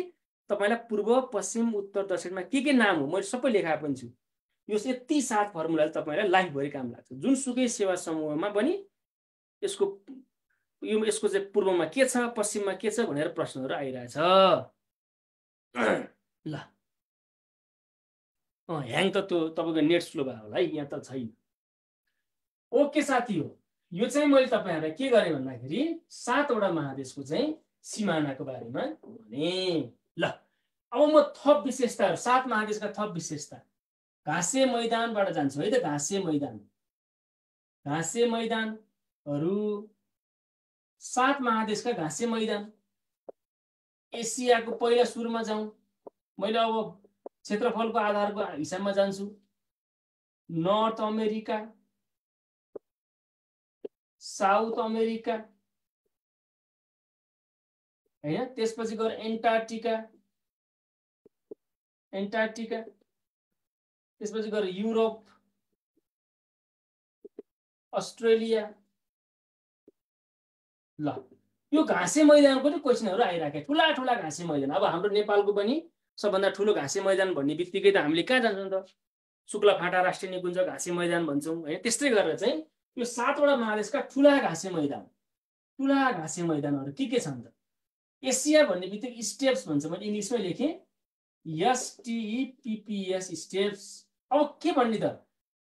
तपाईँलाई पूर्व पश्चिम उत्तर दक्षिणमा के के नाम हो मैले सबै लेखाए पनि छु। यो यति सात फर्मुलाले तपाईँलाई लाइफभरि काम लाग्छ। जुनसुकै सेवा समूहमा पनि यसको यो यसको चाहिँ पूर्वमा के छ पश्चिममा के छ भनेर प्रश्नहरू आइरहेछ। ल। ह्याङ त त्यो तपाईँको नेट स्लो भयो होला है यहाँ त छैन। ओके साथी हो यो चाहिँ मैले तपाईँहरूलाई के गरेँ भन्दाखेरि सातवटा महादेशको चाहिँ सिमानाको बारेमा भने। ल अब म थप विशेषताहरू सात महादेशका थप विशेषता। घाँसे मैदानबाट जान्छु है त घाँसे मैदान। घाँसे मैदानहरू सात महादेशका घाँसे मैदान। एसियाको पहिला सुरुमा जाउँ। मैले अब क्षेत्रफलको आधारको हिसाबमा जान्छु। नर्थ अमेरिका साउथ अमेरिका होइन? त्यसपछि गएर एन्टार्क्टिका एन्टार्क्टिका त्यसपछि गएर युरोप अस्ट्रेलिया ल। यो घाँसे मैदानको पनि क्वेसनहरू आइरहेको ठुला ठुला घाँसे मैदान। अब हाम्रो नेपालको पनि सबभन्दा ठुलो घाँसे मैदान भन्ने बित्तिकै त हामीले कहाँ जान्छौँ त? शुक्ला फाटा राष्ट्रिय निकुञ्ज घाँसे मैदान भन्छौँ होइन? त्यस्तै गरेर चाहिँ यो सातवटा महादेशका ठुला घाँसे मैदान ठुला घाँसे मैदानहरू के के छन् त? एसिया भन्ने बित्तिकै स्टेप्स भन्छ। मैले इङ्ग्लिसमै लेखेँ। S T P P S steps. अब के भन्ने त?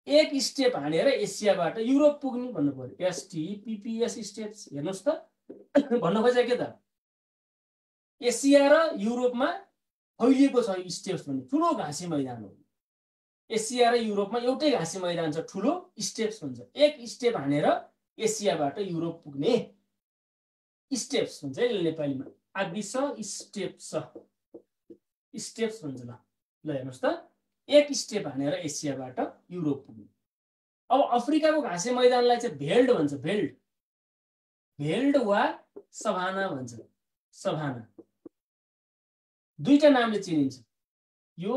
एक स्टेप हानेर एसियाबाट युरोप पुग्ने भन्नु पऱ्यो। S T P P S steps. हेर्नुहोस् त। भन्नु खोजेको के त? एसिया र युरोपमा फैलिएको छ स्टेप्स भन्ने। ठुलो घाँसे मैदान हो। एसिया र युरोपमा एउटै घाँसे मैदान छ ठुलो स्टेप्स भन्छ। एक स्टेप हानेर एसियाबाट युरोप पुग्ने स्टेप्स भन्छ है नेपालीमा। आदिस स्टेप्स स्टेप्स भन्छ ल। ल हेर्नुहोस् त। एक स्टेप हानेर एसियाबाट युरोप पुग्ने। अब अफ्रिकाको घाँसे मैदानलाई चाहिँ भेल्ड भन्छ भेल्ड। भेल्ड वा सभाना भन्छ। सभाना। दुईटा नामले चिनिन्छ। यो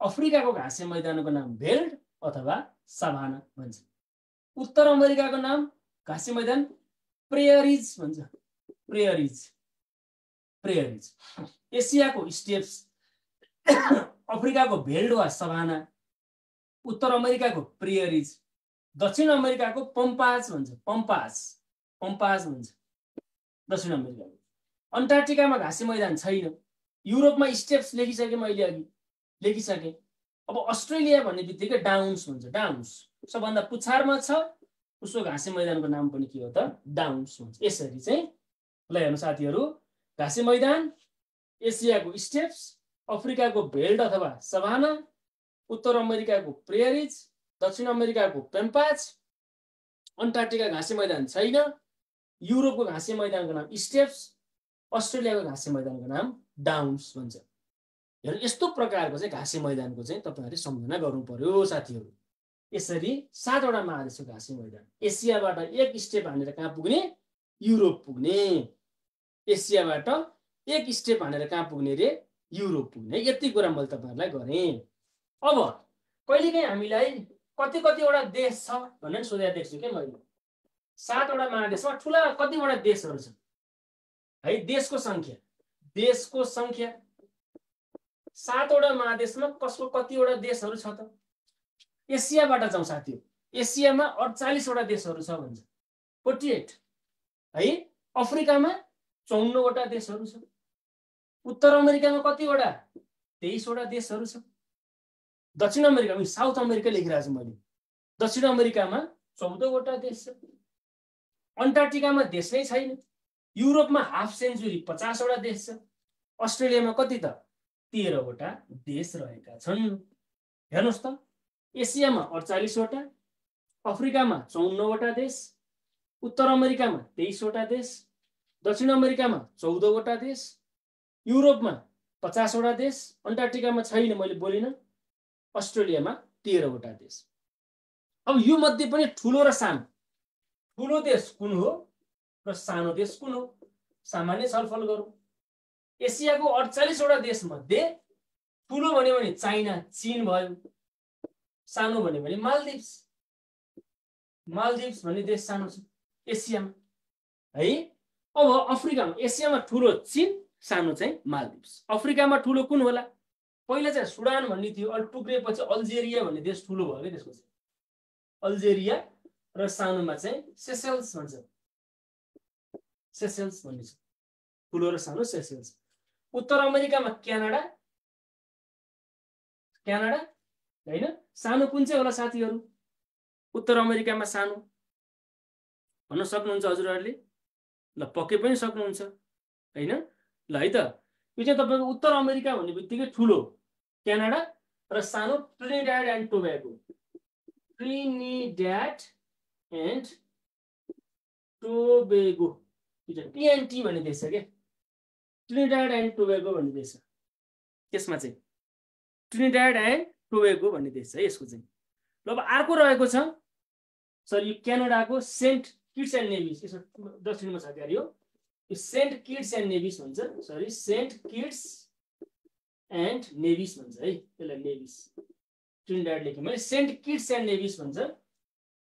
अफ्रिकाको घाँसे मैदानको नाम भेल्ड अथवा साभाना भन्छ। उत्तर अमेरिकाको नाम घाँसे मैदान प्रेयरिज भन्छ। प्रेयरिज। प्रेयरिज। एसियाको स्टेप्स अफ्रिकाको भेल्ड वा सभाना। उत्तर अमेरिकाको प्रियरिज। दक्षिण अमेरिकाको पम्पाज भन्छ। पम्पाज पम्पाज भन्छ दक्षिण अमेरिकाको अन्टार्टिकामा घाँसे मैदान छैन। युरोपमा स्टेप्स लेखिसकेँ मैले अघि। लेखिसकेँ। अब अस्ट्रेलिया भन्ने बित्तिकै डाउन्स हुन्छ। डाउन्स। सबभन्दा पुछारमा छ उसको घाँसे मैदानको नाम पनि के हो त? डाउन्स हुन्छ। यसरी चाहिँ ल हेर्नु साथीहरू। घाँसे मैदान एसियाको स्टेप्स अफ्रिकाको भेल्ड अथवा सभाना उत्तर अमेरिकाको प्रेयरिज दक्षिण अमेरिकाको पेम्पाच। अन्टार्टिका घाँसे मैदान छैन। युरोपको घाँसे मैदानको नाम स्टेप्स अस्ट्रेलियाको घाँसे मैदानको नाम डाउन्स भन्छ। हेर्नु यस्तो प्रकारको चाहिँ घाँसे मैदानको चाहिँ तपाईँहरूले सम्झना गर्नु पर्यो साथीहरू। यसरी सातवटा महादेशको घाँसे मैदान। एसियाबाट एक स्टेप हानेर कहाँ पुग्ने? युरोप पुग्ने। एसियाबाट एक स्टेप हानेर कहाँ पुग्ने रे? युरोप पुग्ने। यति कुरा मैले तपाईँहरूलाई गरेँ। अब कहिलेकाहीँ हामीलाई कति कतिवटा देश छ भनेर सोधेर देख्छु क्या मैले। सातवटा महादेशमा ठुला कतिवटा देशहरू छ है देशको सङ्ख्या। देशको सङ्ख्या सातवटा महादेशमा कसको कतिवटा देशहरू छ त? एसियाबाट जाउँ साथी एसियामा अडचालिसवटा देशहरू छ भन्छ। Forty eight. है अफ्रिकामा चौन्नवटा देशहरू छ। उत्तर अमेरिकामा कतिवटा? तेइसवटा देशहरू छ। दक्षिण अमेरिका साउथ अमेरिका लेखिरहेको छु मैले। दक्षिण अमेरिकामा चौधवटा देश छ। अन्टार्टिकामा देश नै छैन। युरोपमा हाफ सेन्चुरी पचासवटा देश छ। अस्ट्रेलियामा कति त? तेह्रवटा देश रहेका छन्। हेर्नुहोस् त एसियामा अडचालिसवटा अफ्रिकामा चौन्नवटा देश उत्तर अमेरिकामा तेइसवटा देश दक्षिण अमेरिकामा चौधवटा देश युरोपमा पचासवटा देश अन्टार्टिकामा छैन मैले बोलिनँ। अस्ट्रेलियामा तेह्रवटा देश। अब यो मध्ये पनि ठुलो र सानो। ठुलो देश कुन हो र सानो देश कुन हो? सामान्य छलफल गरौँ। एसियाको अडचालिसवटा देशमध्ये ठुलो भन्यो भने चाइना चिन भयो सानो भन्यो भने मालदिप्स। मालदिप्स भन्ने देश सानो छ एसियामा। है? अब अफ्रिकामा एसियामा ठुलो चिन सानो चाहिँ मालदिप्स। अफ्रिकामा ठुलो कुन होला? पहिला चाहिँ सुडान भन्ने थियो अहिले टुक्रिएपछि अल्जेरिया भन्ने देश ठुलो भयो क्या त्यसको चाहिँ। अल्जेरिया र सानोमा चाहिँ सेसेल्स भन्छ। सेसेल्स भन्ने छ ठुलो र सानो सेसेल्स। उत्तर अमेरिकामा क्यानाडा। क्यानाडा होइन? सानो कुन चाहिँ होला साथीहरू? उत्तर अमेरिकामा सानो। भन्न सक्नुहुन्छ हजुरहरूले? ल पक्कै पनि सक्नुहुन्छ होइन? ल है त। यो चाहिँ तपाईँको उत्तर अमेरिका भन्ने बित्तिकै ठुलो। क्यानाडा र सानो Trinidad and Tobago Trinidad and Tobago TNT छ क्या? ट्रिनिड्याड एन्ड टोबेगो छ। त्यसमा चाहिँ ट्रिनिड्याड एन्ड टोबेगो छ यसको चाहिँ। ल अब अर्को रहेको छ। सर यो क्यानाडाको सेन्ट किट्स एन्ड नेभिस यसो दक्षिणमा छ क्यारे यो। सेन्ट किट्स एन्ड नेभिस भन्छ। Sorry Saint Kitts and Nevis भन्छ है। त्यसलाई नेभिस ट्रिन्डाड लेखेँ मैले। सेन्ट किट्स एन्ड नेभिस भन्छ।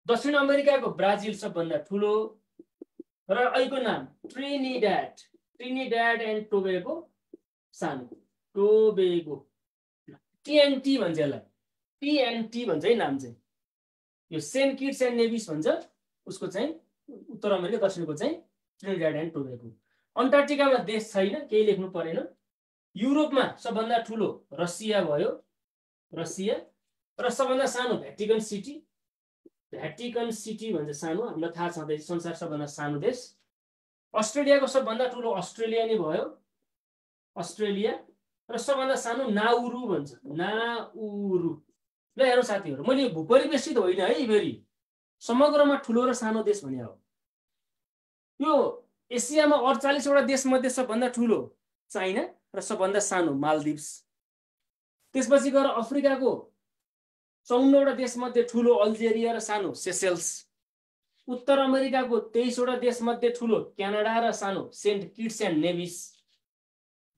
दक्षिण अमेरिकाको ब्राजिल सबभन्दा ठुलो र अहिलेको नाम ट्रिनिड्याड ट्रिनिड्याड एन्ड टोबेगो सानो टोबेगो। टिएनटी भन्छ यसलाई। टिएनटी भन्छ है नाम चाहिँ। यो सेन्ट किट्स एन्ड नेभिस भन्छ। उसको चाहिँ उत्तर अमेरिका दक्षिणको चाहिँ ट्रिनिड्याड एन्ड टोबेगो। अन्टार्टिकामा देश छैन केही लेख्नु परेन। युरोपमा सबभन्दा ठुलो रसिया भयो। रसिया। र सबभन्दा सानो भ्याटिकन सिटी। भ्याटिकन सिटी भन्छ सानो हामीलाई थाहा छँदैछ संसार सबभन्दा सानो देश। अस्ट्रेलियाको सबभन्दा ठुलो अस्ट्रेलिया नै भयो। अस्ट्रेलिया र सबभन्दा सानो नाउरु भन्छ। नाउरु। ल हेरौँ साथीहरू मैले भूपरिवेशित होइन है फेरि। समग्रमा ठुलो र सानो देश भने हो। यो एसियामा अडचालिसवटा देशमध्ये सबभन्दा ठुलो चाइना र सबभन्दा सानो मालदिप्स। त्यसपछि गएर अफ्रिकाको चौन्नवटा देशमध्ये ठुलो अल्जेरिया र सानो सेसेल्स। उत्तर अमेरिकाको तेइसवटा देशमध्ये ठुलो क्यानाडा र सानो सेन्ट किट्स एन्ड नेभिस।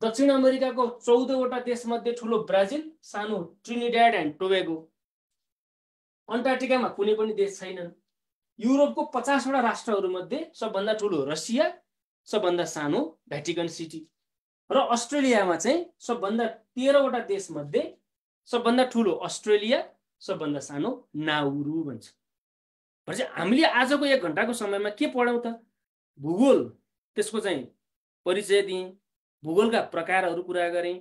दक्षिण अमेरिकाको चौधवटा देशमध्ये ठुलो ब्राजिल सानो ट्रिनिड्याड एन्ड टोबेगो। अन्टार्टिकामा कुनै पनि देश छैनन्। युरोपको पचासवटा राष्ट्रहरूमध्ये सबभन्दा ठुलो रसिया सबभन्दा सानो भ्याटिकन सिटी। र अस्ट्रेलियामा चाहिँ सबभन्दा तेह्रवटा देशमध्ये सबभन्दा ठुलो अस्ट्रेलिया सबभन्दा सानो नाउरु भन्छ। भनेपछि हामीले आजको एक घन्टाको समयमा के पढौँ त? भूगोल। त्यसको चाहिँ परिचय दिएँ भूगोलका प्रकारहरू कुरा गरेँ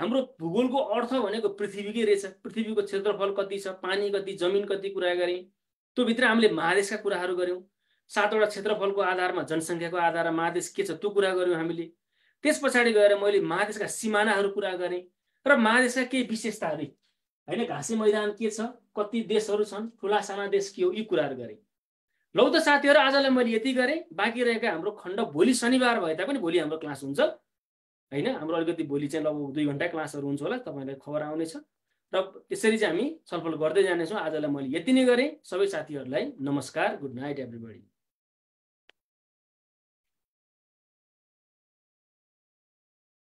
हाम्रो भूगोलको अर्थ भनेको पृथ्वीकै रहेछ। पृथ्वीको क्षेत्रफल कति छ? पानी कति? जमिन कति? कुरा गरेँ त्योभित्र हामीले महादेशका कुराहरू गऱ्यौँ सातवटा क्षेत्रफलको आधारमा जनसङ्ख्याको आधारमा महादेश के छ? त्यो कुरा गऱ्यौँ हामीले। त्यस पछाडि गएर मैले महादेशका सिमानाहरू कुरा गरेँ। र महादेशका केही विशेषताहरू होइन घाँसे मैदान के छ? कति देशहरू छन्? ठुला साना देश के हो? यी कुराहरू गरेँ। लौ त साथीहरू आजलाई मैले यति गरेँ। बाँकी रहेका हाम्रो खण्ड भोलि शनिबार भए तापनि भोलि हाम्रो क्लास हुन्छ। होइन हाम्रो अलिकति भोलि चाहिँ लगभग दुई घन्टा क्लासहरू हुन्छ होला। तपाईँलाई खबर आउनेछ। र त्यसरी चाहिँ हामी छलफल गर्दै जानेछौँ। आजलाई मैले यति नै गरेँ। सबै साथीहरूलाई नमस्कार। Good night everybody.